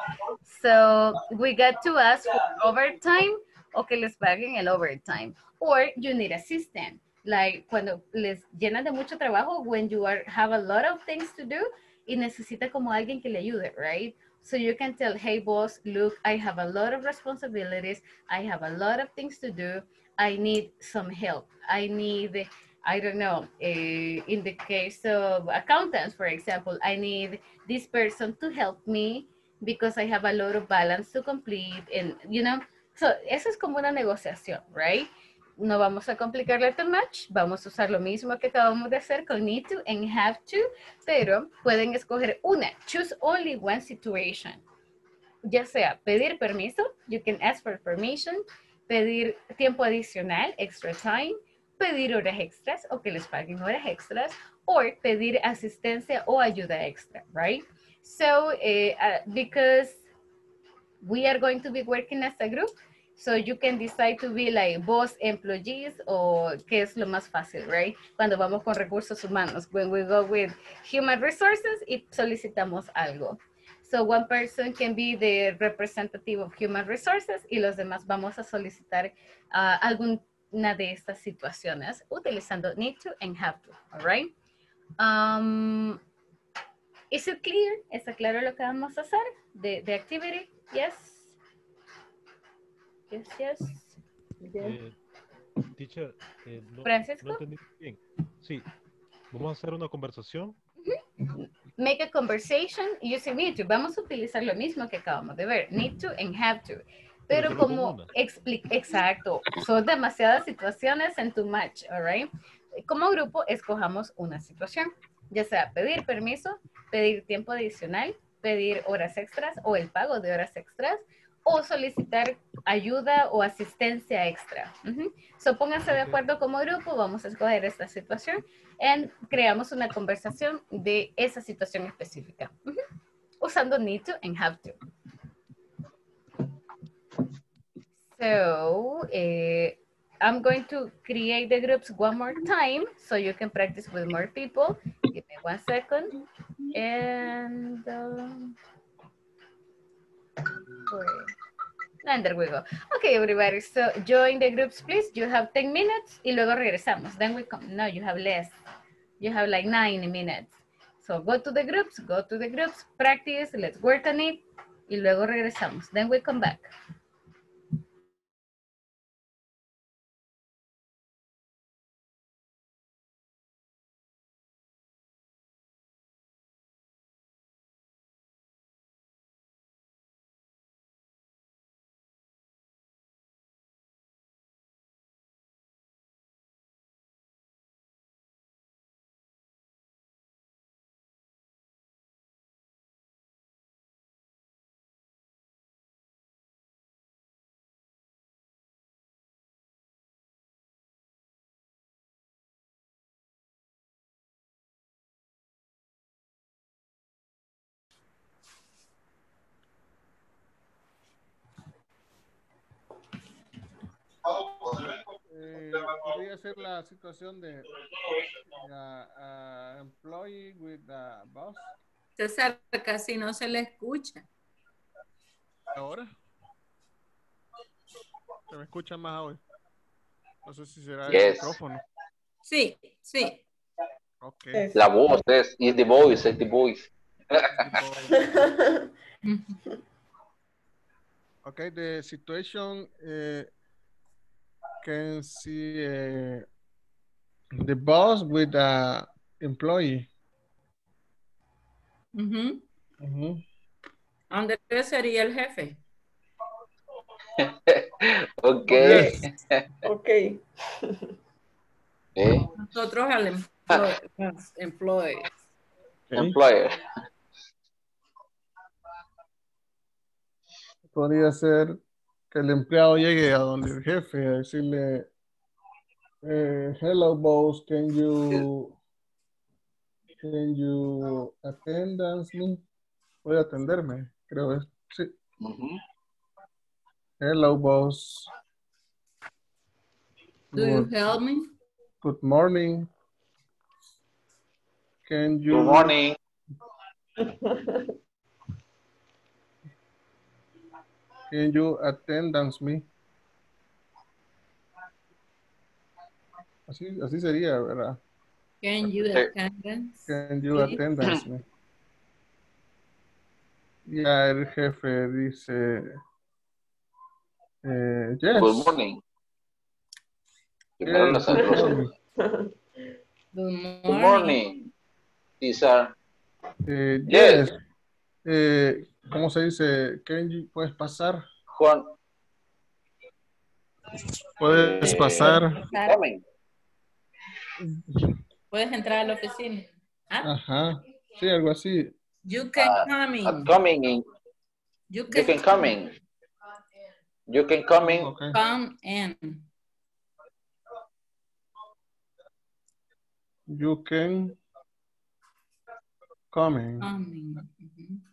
S1: So we got to ask for overtime o que les paguen el overtime. Or you need assistant. Like cuando les llenan de mucho trabajo, when you are, have a lot of things to do y necesita como alguien que le ayude, right? So you can tell, hey boss, look, I have a lot of responsibilities. I have a lot of things to do. I need some help. I need, I don't know, uh, in the case of accountants, for example, I need this person to help me because I have a lot of balance to complete and, you know, so eso es como una negociación, right? No vamos a complicarle too much, vamos a usar lo mismo que acabamos de hacer con need to and have to, pero pueden escoger una, choose only one situation. Ya sea pedir permiso, you can ask for permission, pedir tiempo adicional, extra time, pedir horas extras o que les paguen horas extras, o pedir asistencia o ayuda extra, right? So, uh, uh, because we are going to be working as a group, so you can decide to be like boss employees o qué es lo más fácil, right? Cuando vamos con recursos humanos, when we go with human resources y solicitamos algo. So one person can be the representative of human resources y los demás vamos a solicitar uh, alguna de estas situaciones utilizando need to and have to, all right? Um, is it clear? ¿Está claro lo que vamos a hacer? The, the activity? Yes? Yes, yes.
S14: Eh, teacher, eh, no,
S1: Francisco?
S14: no entendí bien. Sí, vamos a hacer una conversación.
S1: Make a conversation using need to. Vamos a utilizar lo mismo que acabamos de ver. Need to and have to. Pero como explica, exacto, son demasiadas situaciones en too much, all right? Como grupo, escojamos una situación, ya sea pedir permiso, pedir tiempo adicional, pedir horas extras o el pago de horas extras, o solicitar ayuda o asistencia extra. Ujú. So, pónganse de acuerdo como grupo, vamos a escoger esta situación y creamos una conversación de esa situación específica. Usando need to and have to. So, eh, I'm going to create the groups one more time so you can practice with more people. Give me one second. And, um, there we go. Okay, everybody. So join the groups, please. You have 10 minutes y luego regresamos. Then we come. No, you have less. You have like nine minutes. So go to the groups, go to the groups, practice, let's work on it y luego regresamos. Then we come back.
S11: Eh, podría ser la situación de uh, uh, employee with the boss.
S5: César, casi no se le escucha.
S11: ¿Ahora? ¿Se me escucha más hoy? No sé si será el
S13: Yes.
S11: micrófono.
S5: Sí, sí.
S11: Okay.
S13: La voz es, is the voice, es the voice.
S11: Okay, the situation uh, can see uh, the boss with the employee.
S5: Ujú.
S11: Ujú.
S5: Andrés sería el jefe.
S13: Ok.
S7: Ok.
S13: Eh,
S5: Nosotros al employ- los employees.
S13: Employer.
S11: Podría ser que el empleado llegue a donde el jefe a decirle, eh, hello boss, can you, can you attendance me? Puede atenderme, creo es, sí. Hello boss.
S5: Do you help me?
S11: good morning. Can you?
S13: Good morning.
S11: Can you attendance me? Así, así sería, ¿verdad?
S5: Can you attendance?
S11: Can you attendance me? Ya el jefe dice, eh, yes.
S13: Good morning. Primero
S11: yes, good morning.
S5: Good morning.
S13: Morning. César.
S11: Eh,
S13: Yes.
S11: yes. Eh, ¿Cómo se dice? Can you, ¿Puedes pasar?
S13: Juan.
S11: ¿Puedes
S13: eh,
S11: pasar?
S5: Puedes entrar a la oficina. Ah,
S11: Ajá. Sí, algo así.
S5: you can
S13: Ah,
S5: come in.
S13: ah, coming in.
S5: You
S13: You
S5: can,
S13: can come in. You can come in.
S11: Okay.
S5: come in.
S11: You can come in.
S5: Come in. Ujú.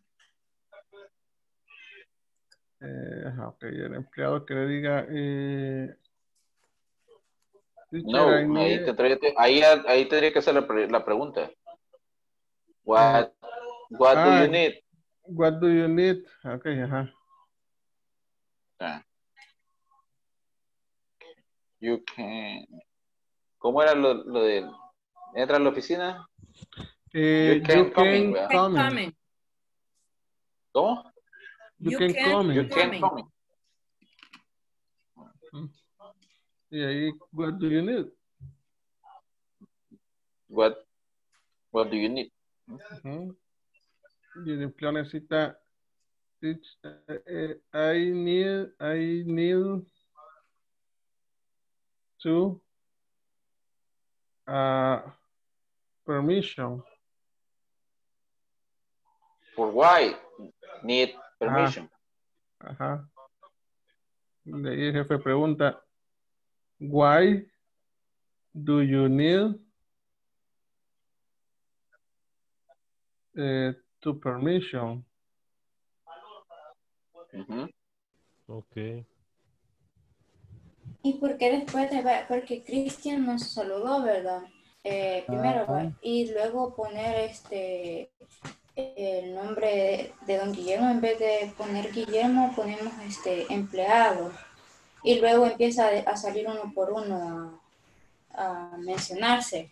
S11: Eh, ajá, ok, el empleado que le diga, eh,
S13: No, ahí, tendría que- ahí, ahí tendría que hacer la, pre- la pregunta. What, what do
S11: Ah,
S13: you need?
S11: what do you need? Ok, ajá.
S13: Ah. You can. ¿Cómo era lo, lo de entra a la oficina?
S11: Eh,
S13: You can
S11: you
S13: come in,
S11: can come.
S13: ¿Cómo?
S11: You
S5: You
S11: can
S5: can
S11: come in.
S13: You can
S5: in.
S13: come in.
S11: Y what do you need?
S13: What, what do you need?
S11: Ujú. Y el empleado necesita, teach- eh, eh, I need, I need to, uh, permission.
S13: For why need permission?
S11: Ajá. De ahí el jefe pregunta, why do you need eh, to permission?
S13: Ujú.
S14: Ok.
S6: ¿Y por qué después de ver? Porque Cristian nos saludó, ¿verdad? Eh, primero, y luego poner este el nombre de, don Guillermo, en vez de poner Guillermo, ponemos este empleado. Y luego empieza a, salir uno por uno a, a mencionarse.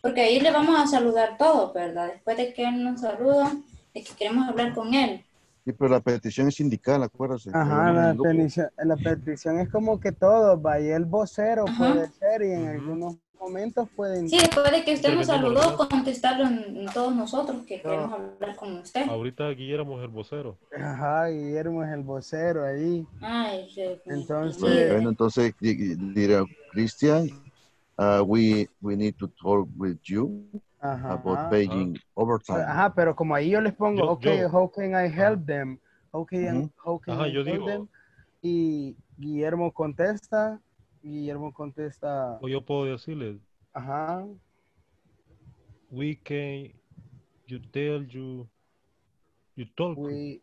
S6: Porque ahí le vamos a saludar todos, ¿verdad? Después de que él nos saluda, es que queremos hablar con él.
S8: Sí, pero la petición es sindical, acuérdate.
S10: Ajá, la petición, la petición es como que todo, vaya, el vocero
S6: Ajá.
S10: puede ser y en algunos momentos pueden...
S6: Sí, después de que usted nos saludó,
S14: los
S6: contestarlo en, en todos nosotros que
S10: No.
S6: queremos hablar con usted.
S14: Ahorita Guillermo es el vocero.
S10: Ajá, Guillermo es el vocero ahí.
S6: Ay, sí.
S10: Entonces,
S8: Bueno, entonces Cristian, uh, we, we need to talk with you
S10: ajá.
S8: about paying overtime.
S10: Ajá, pero como ahí yo les pongo,
S14: Yo-
S10: ok,
S14: yo.
S10: how can I help them? How can,
S8: Ujú.
S10: how can
S14: Ajá,
S10: I
S14: yo
S10: help
S14: digo-
S10: them? Y Guillermo contesta, Guillermo contesta,
S14: O yo puedo decirle,
S10: ajá,
S14: we can, you tell you, you talk.
S10: we,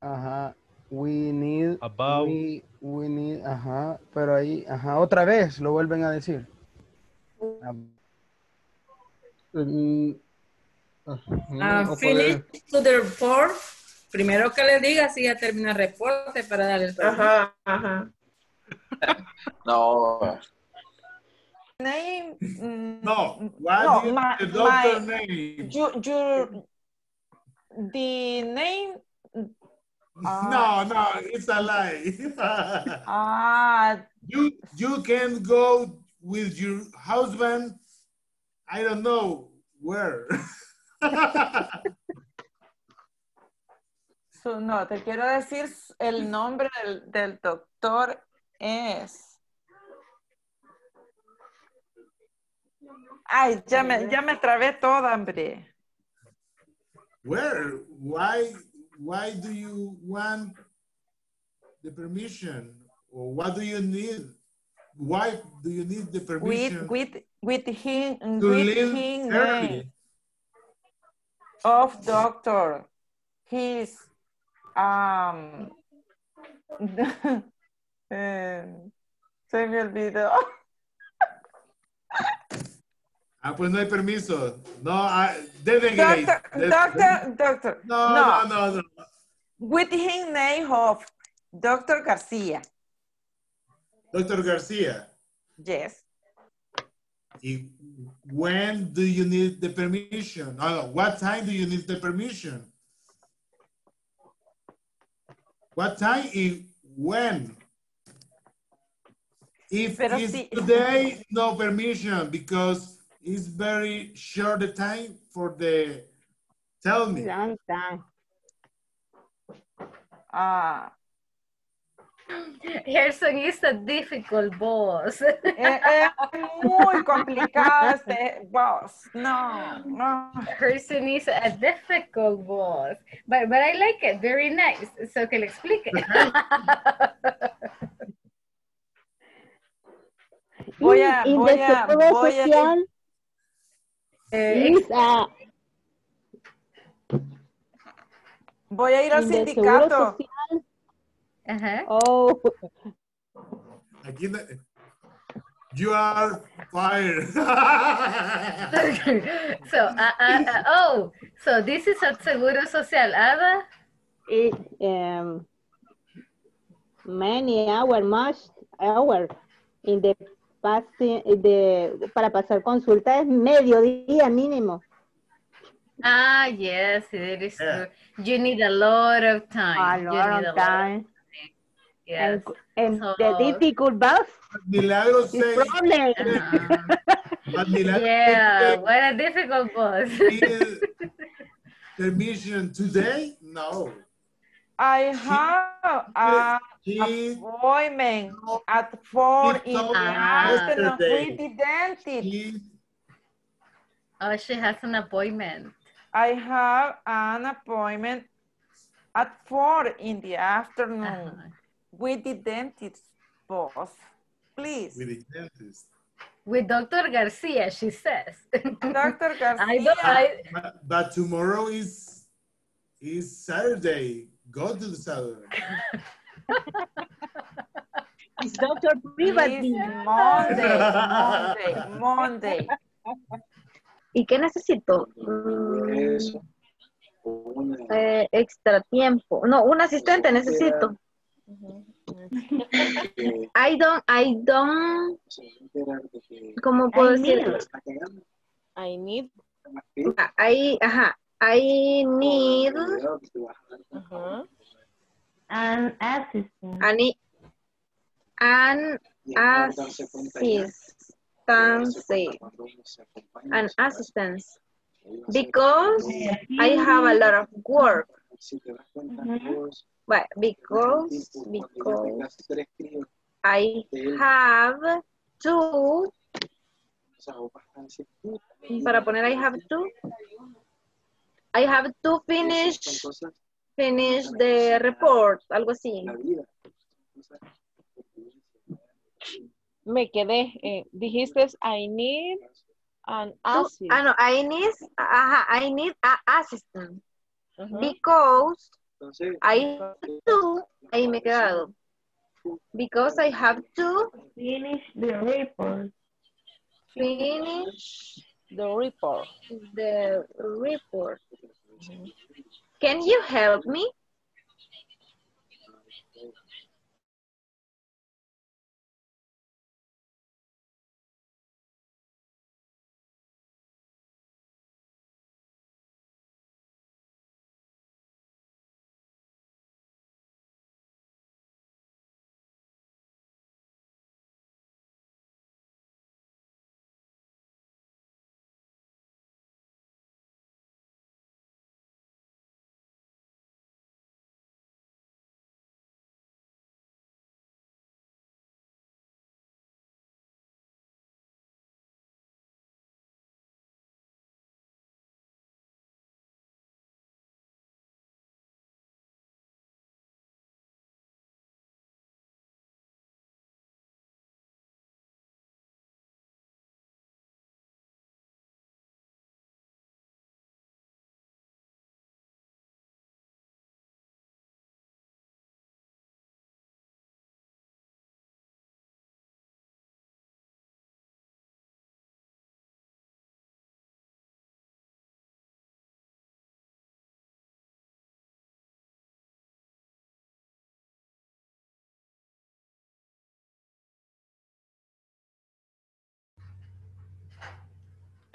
S10: ajá, We need,
S14: About.
S10: we, we need, ajá, pero ahí, ajá, otra vez lo vuelven a decir.
S5: Finish
S11: puede-
S5: to the report. Primero que le diga si ya termina el reporte para darle el.
S2: Ajá, ajá.
S13: No.
S3: Name. mm,
S9: No, what
S3: no, my,
S9: the doctor
S3: my,
S9: name?
S3: you, you, the name.
S9: no, no, it's a lie.
S3: Ah,
S9: you you can go with your husband. I don't know where.
S3: so, no, te quiero decir el nombre del, del doctor es. Ay, ya me, ya me trabé toda, hombre.
S9: where? Why? Why do you want the permission? Or what do you need? Why do you need the permission
S3: With, with, with him,
S9: to
S3: with him
S9: early?
S3: of doctor. He's, um, eh, se me olvidó.
S9: Ah, pues no hay permiso. No, ah, denegate.
S3: Doctor, doctor, doctor.
S9: No, no, no, no.
S3: With him name of Dr. Garcia.
S9: Doctor Garcia.
S3: Yes.
S9: Y- When do you need the permission? No, no, what time do you need the permission? What time and when? If
S3: Pero
S9: it's
S3: si-
S9: today, no permission because it's very short the time for the tell me.
S4: Long time.
S3: Ah,
S1: Gerson is a difficult boss.
S3: es, es muy complicado este boss. No, no.
S1: Gerson is a difficult boss. But, but I like it. Very nice. So que le explique.
S3: Voy a,
S4: in
S3: voy
S4: the
S3: a,
S4: Seguro
S3: voy a,
S4: Social
S1: Eh,
S4: is a,
S3: voy a ir al
S4: in the Seguro
S3: sindicato.
S1: Ajá.
S4: oh,
S9: Aquí no- you are fired.
S1: so, uh, uh, uh, oh, so this is at Seguro Social. Ada?
S4: it, um, many hour, much hour in the passing, de, para pasar consulta es mediodía mínimo.
S1: Ah, yes, it is
S9: Yeah.
S1: true. You need a lot of time.
S4: A
S1: You
S4: lot
S1: need
S4: of time.
S1: Yes.
S4: And, and the
S1: So-
S4: difficult bus
S9: Milagro
S4: is
S9: say,
S4: problem.
S9: Milagro
S1: Yeah, what a difficult
S9: need permission today? No.
S3: I have
S9: She,
S3: appointment at four
S9: She
S3: in the
S9: me
S3: afternoon with the dentist.
S9: she,
S1: Oh, she has an appointment.
S3: I have an appointment at four in the afternoon
S1: Uh-huh.
S3: with the dentist, boss. Please,
S9: with the dentist.
S1: With Dr. Garcia, she says.
S3: Dr. Garcia.
S1: I don't, I,
S9: But, but tomorrow is is Saturday. Go to the Saturday.
S4: It's Dr.
S3: It's
S4: Private.
S3: Monday, Monday, Monday.
S15: ¿Y qué necesito? Mm, eh, extra tiempo. No, un asistente necesito. I don't, I don't, ¿cómo puedo
S4: I
S15: decir?
S4: need.
S12: I need.
S15: I, ajá, I need
S12: Ajá.
S4: An assistant.
S15: an, an assistance, an assistance, because I have a lot of work. But because, because I have to, para poner I have to, I have to finish, finish the report, algo así.
S12: Me quedé. eh, dijiste I need an
S15: Tú-
S12: assist.
S15: ah, no, I need, ajá, I need a assistant
S12: Ajá.
S15: because I have to, ahí me he quedado. Because I have to
S2: Finish the report.
S15: finish
S12: The report.
S15: the report. Can you help me?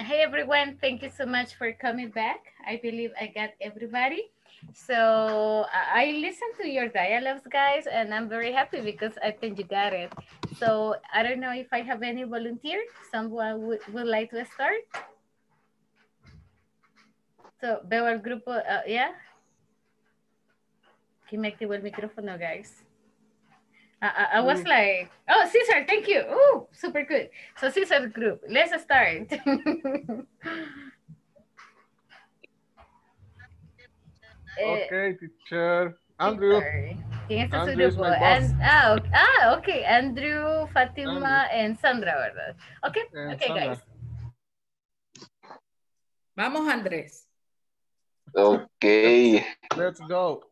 S1: Hey everyone, thank you so much for coming back. I believe I got everybody. So I listened to your dialogues, guys, and I'm very happy because I think you got it. So I don't know if I have any volunteer. Someone would, would like to start? So veo al grupo, uh, yeah? Que me activó el micrófono, guys. I, I, I was
S11: Mm.
S1: like, oh, Cesar, thank you. Oh, super good. So Cesar group, let's start. Eh,
S11: Okay, teacher. Andrew.
S1: ¿Quién está su
S11: Andrew is
S1: grupo?
S11: my boss.
S1: An- ah, ok, ah, ok. Andrew, Fatima, and Sandra, ¿verdad? Ok,
S11: And
S1: ok,
S11: Sandra.
S1: guys.
S5: Vamos, Andrés.
S13: Okay.
S11: Let's go.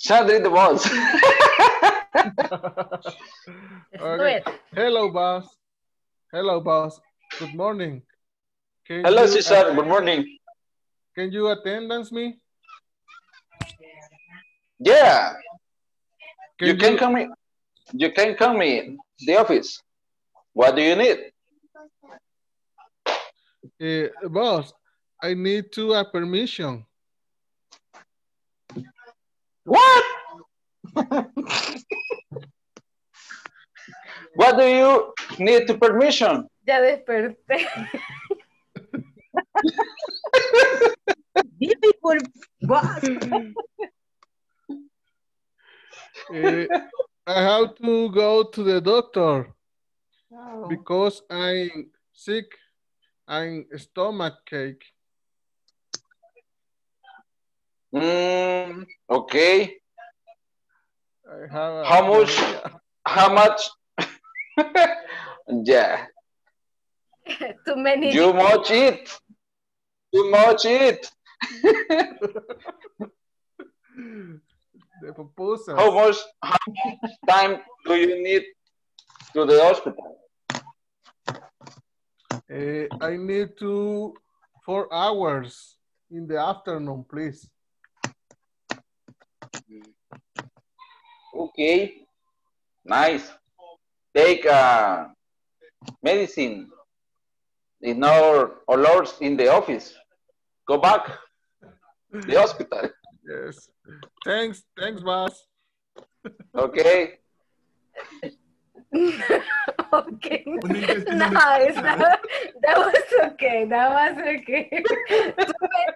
S13: Sandra is the boss.
S11: Okay. Hello, boss. Hello, boss. Good morning. Can
S13: Hello,
S11: you
S13: Cesar. Good morning.
S11: Can you attendance me?
S13: Yeah. you
S11: Can
S13: can come in. You can come in the office. What do you need?
S11: Eh, boss, I need to a permission.
S13: What? What do you need to permission?
S1: Ya desperté.
S4: Difficult boss.
S11: Eh, I have to go to the doctor
S4: Oh.
S11: because I'm sick. I'm stomach ache.
S13: Mm, okay.
S11: I have
S13: How much?
S11: diarrhea.
S13: How much? yeah.
S1: Too many.
S13: Too much eat. Too much eat.
S11: The pupusas.
S13: How much? How much time do you need to the hospital?
S11: Eh, I need to four hours in the afternoon, please.
S13: Okay. Nice. Take uh, medicine. In our alerts in the office. Go back. The hospital.
S11: Yes. Thanks, thanks, boss.
S13: Okay.
S1: okay. Nice. That, that was okay. That was okay. Too many,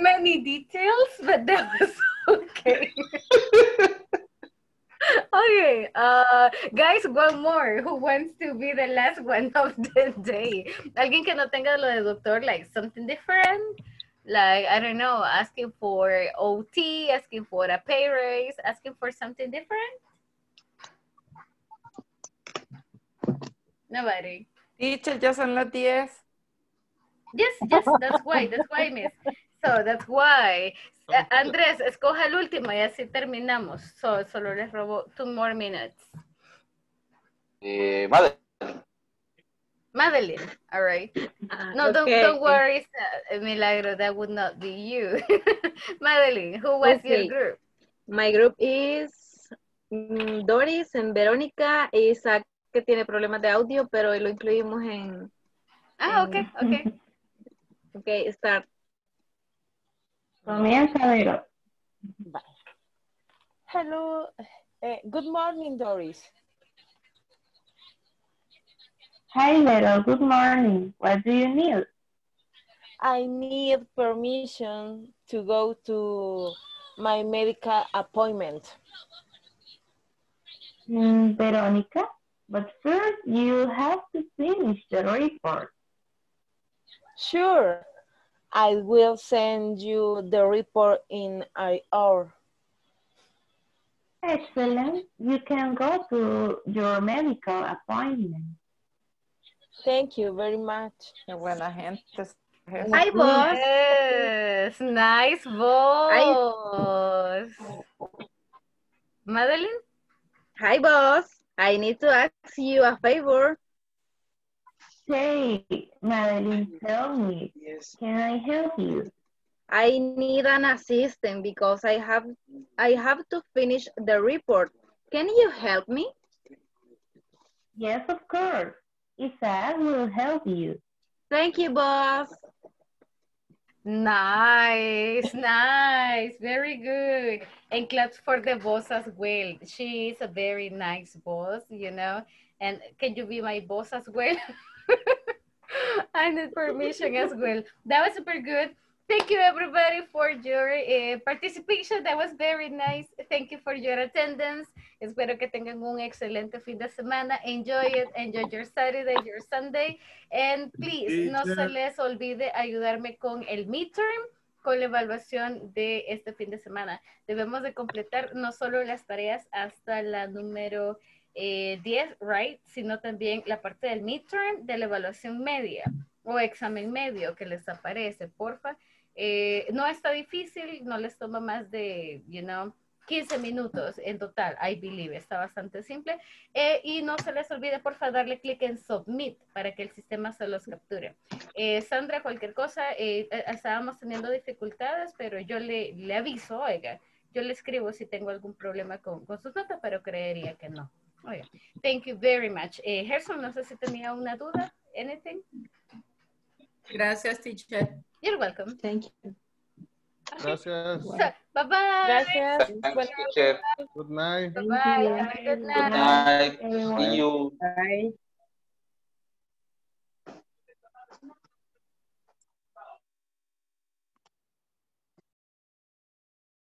S1: many details, but that was okay. okay, uh, guys, one more. Who wants to be the last one of the day? Alguien que no tenga lo de doctor, like something different. Like, I don't know, asking for OT, asking for a pay raise, asking for something different. Nobody.
S3: Teacher, ya son las 10.
S1: Yes, yes, that's why, that's why, miss. So, that's why. Uh, Andrés, escoja el último y así terminamos. So, solo les robo two more minutes.
S13: Eh, madre.
S1: Madeline, all right. No, don't,
S15: okay.
S1: don't worry, uh, Milagro, that would not be you. Madeline, who was
S15: Okay.
S1: your group?
S15: My group is mm, Doris and Verónica Isaac que tiene problemas de audio, pero lo incluimos en...
S1: Ah, okay, okay.
S15: Ok, start.
S4: Comienza, Vero.
S12: Hello. eh, good morning, Doris.
S4: Hi, Vero. Good morning. What do you need?
S12: I need permission to go to my medical appointment.
S4: Mm, Veronica, but first you have to finish the report.
S12: Sure. I will send you the report in an hour.
S4: Excellent. You can go to your medical appointment.
S12: Thank you very much.
S3: Qué buena gente.
S15: Hi, boss.
S1: Yes, nice boss. Madeline?
S15: Hi, boss. I need to ask you a favor.
S4: Say, Madeline, tell me, can I help you?
S15: I need an assistant because I have I have to finish the report. Can you help me?
S4: Yes, of course. Isaac will help you.
S15: Thank you, boss.
S1: Nice, nice, very good. And claps for the boss as well. She is a very nice boss, you know. And can you be my boss as well? I need permission as well. That was super good. Thank you everybody for your eh, participation. That was very nice. Thank you for your attendance. Espero que tengan un excelente fin de semana. Enjoy it. Enjoy your Saturday, your Sunday. And please, no se les olvide ayudarme con el midterm, con la evaluación de este fin de semana. Debemos de completar no solo las tareas hasta la número eh, 10, right? Sino también la parte del midterm de la evaluación media o examen medio que les aparece, porfa. Eh, no está difícil, no les toma más de, you know, 15 minutos en total, I believe, está bastante simple. Eh, y no se les olvide, por favor, darle clic en Submit para que el sistema se los capture. Eh, Sandra, cualquier cosa, eh, eh, estábamos teniendo dificultades, pero yo le, le aviso, oiga, yo le escribo si tengo algún problema con, con sus notas, pero creería que no. Oiga, thank you very much. Eh, Gerson, no sé si tenía una duda, anything?
S5: Gracias, teacher.
S1: You're welcome.
S5: Thank you.
S11: Gracias.
S1: So, bye bye.
S12: Gracias.
S13: Thanks, teacher.
S11: Good night.
S1: Bye bye. Have a good
S13: Good
S1: night.
S13: night. See you.
S4: Bye.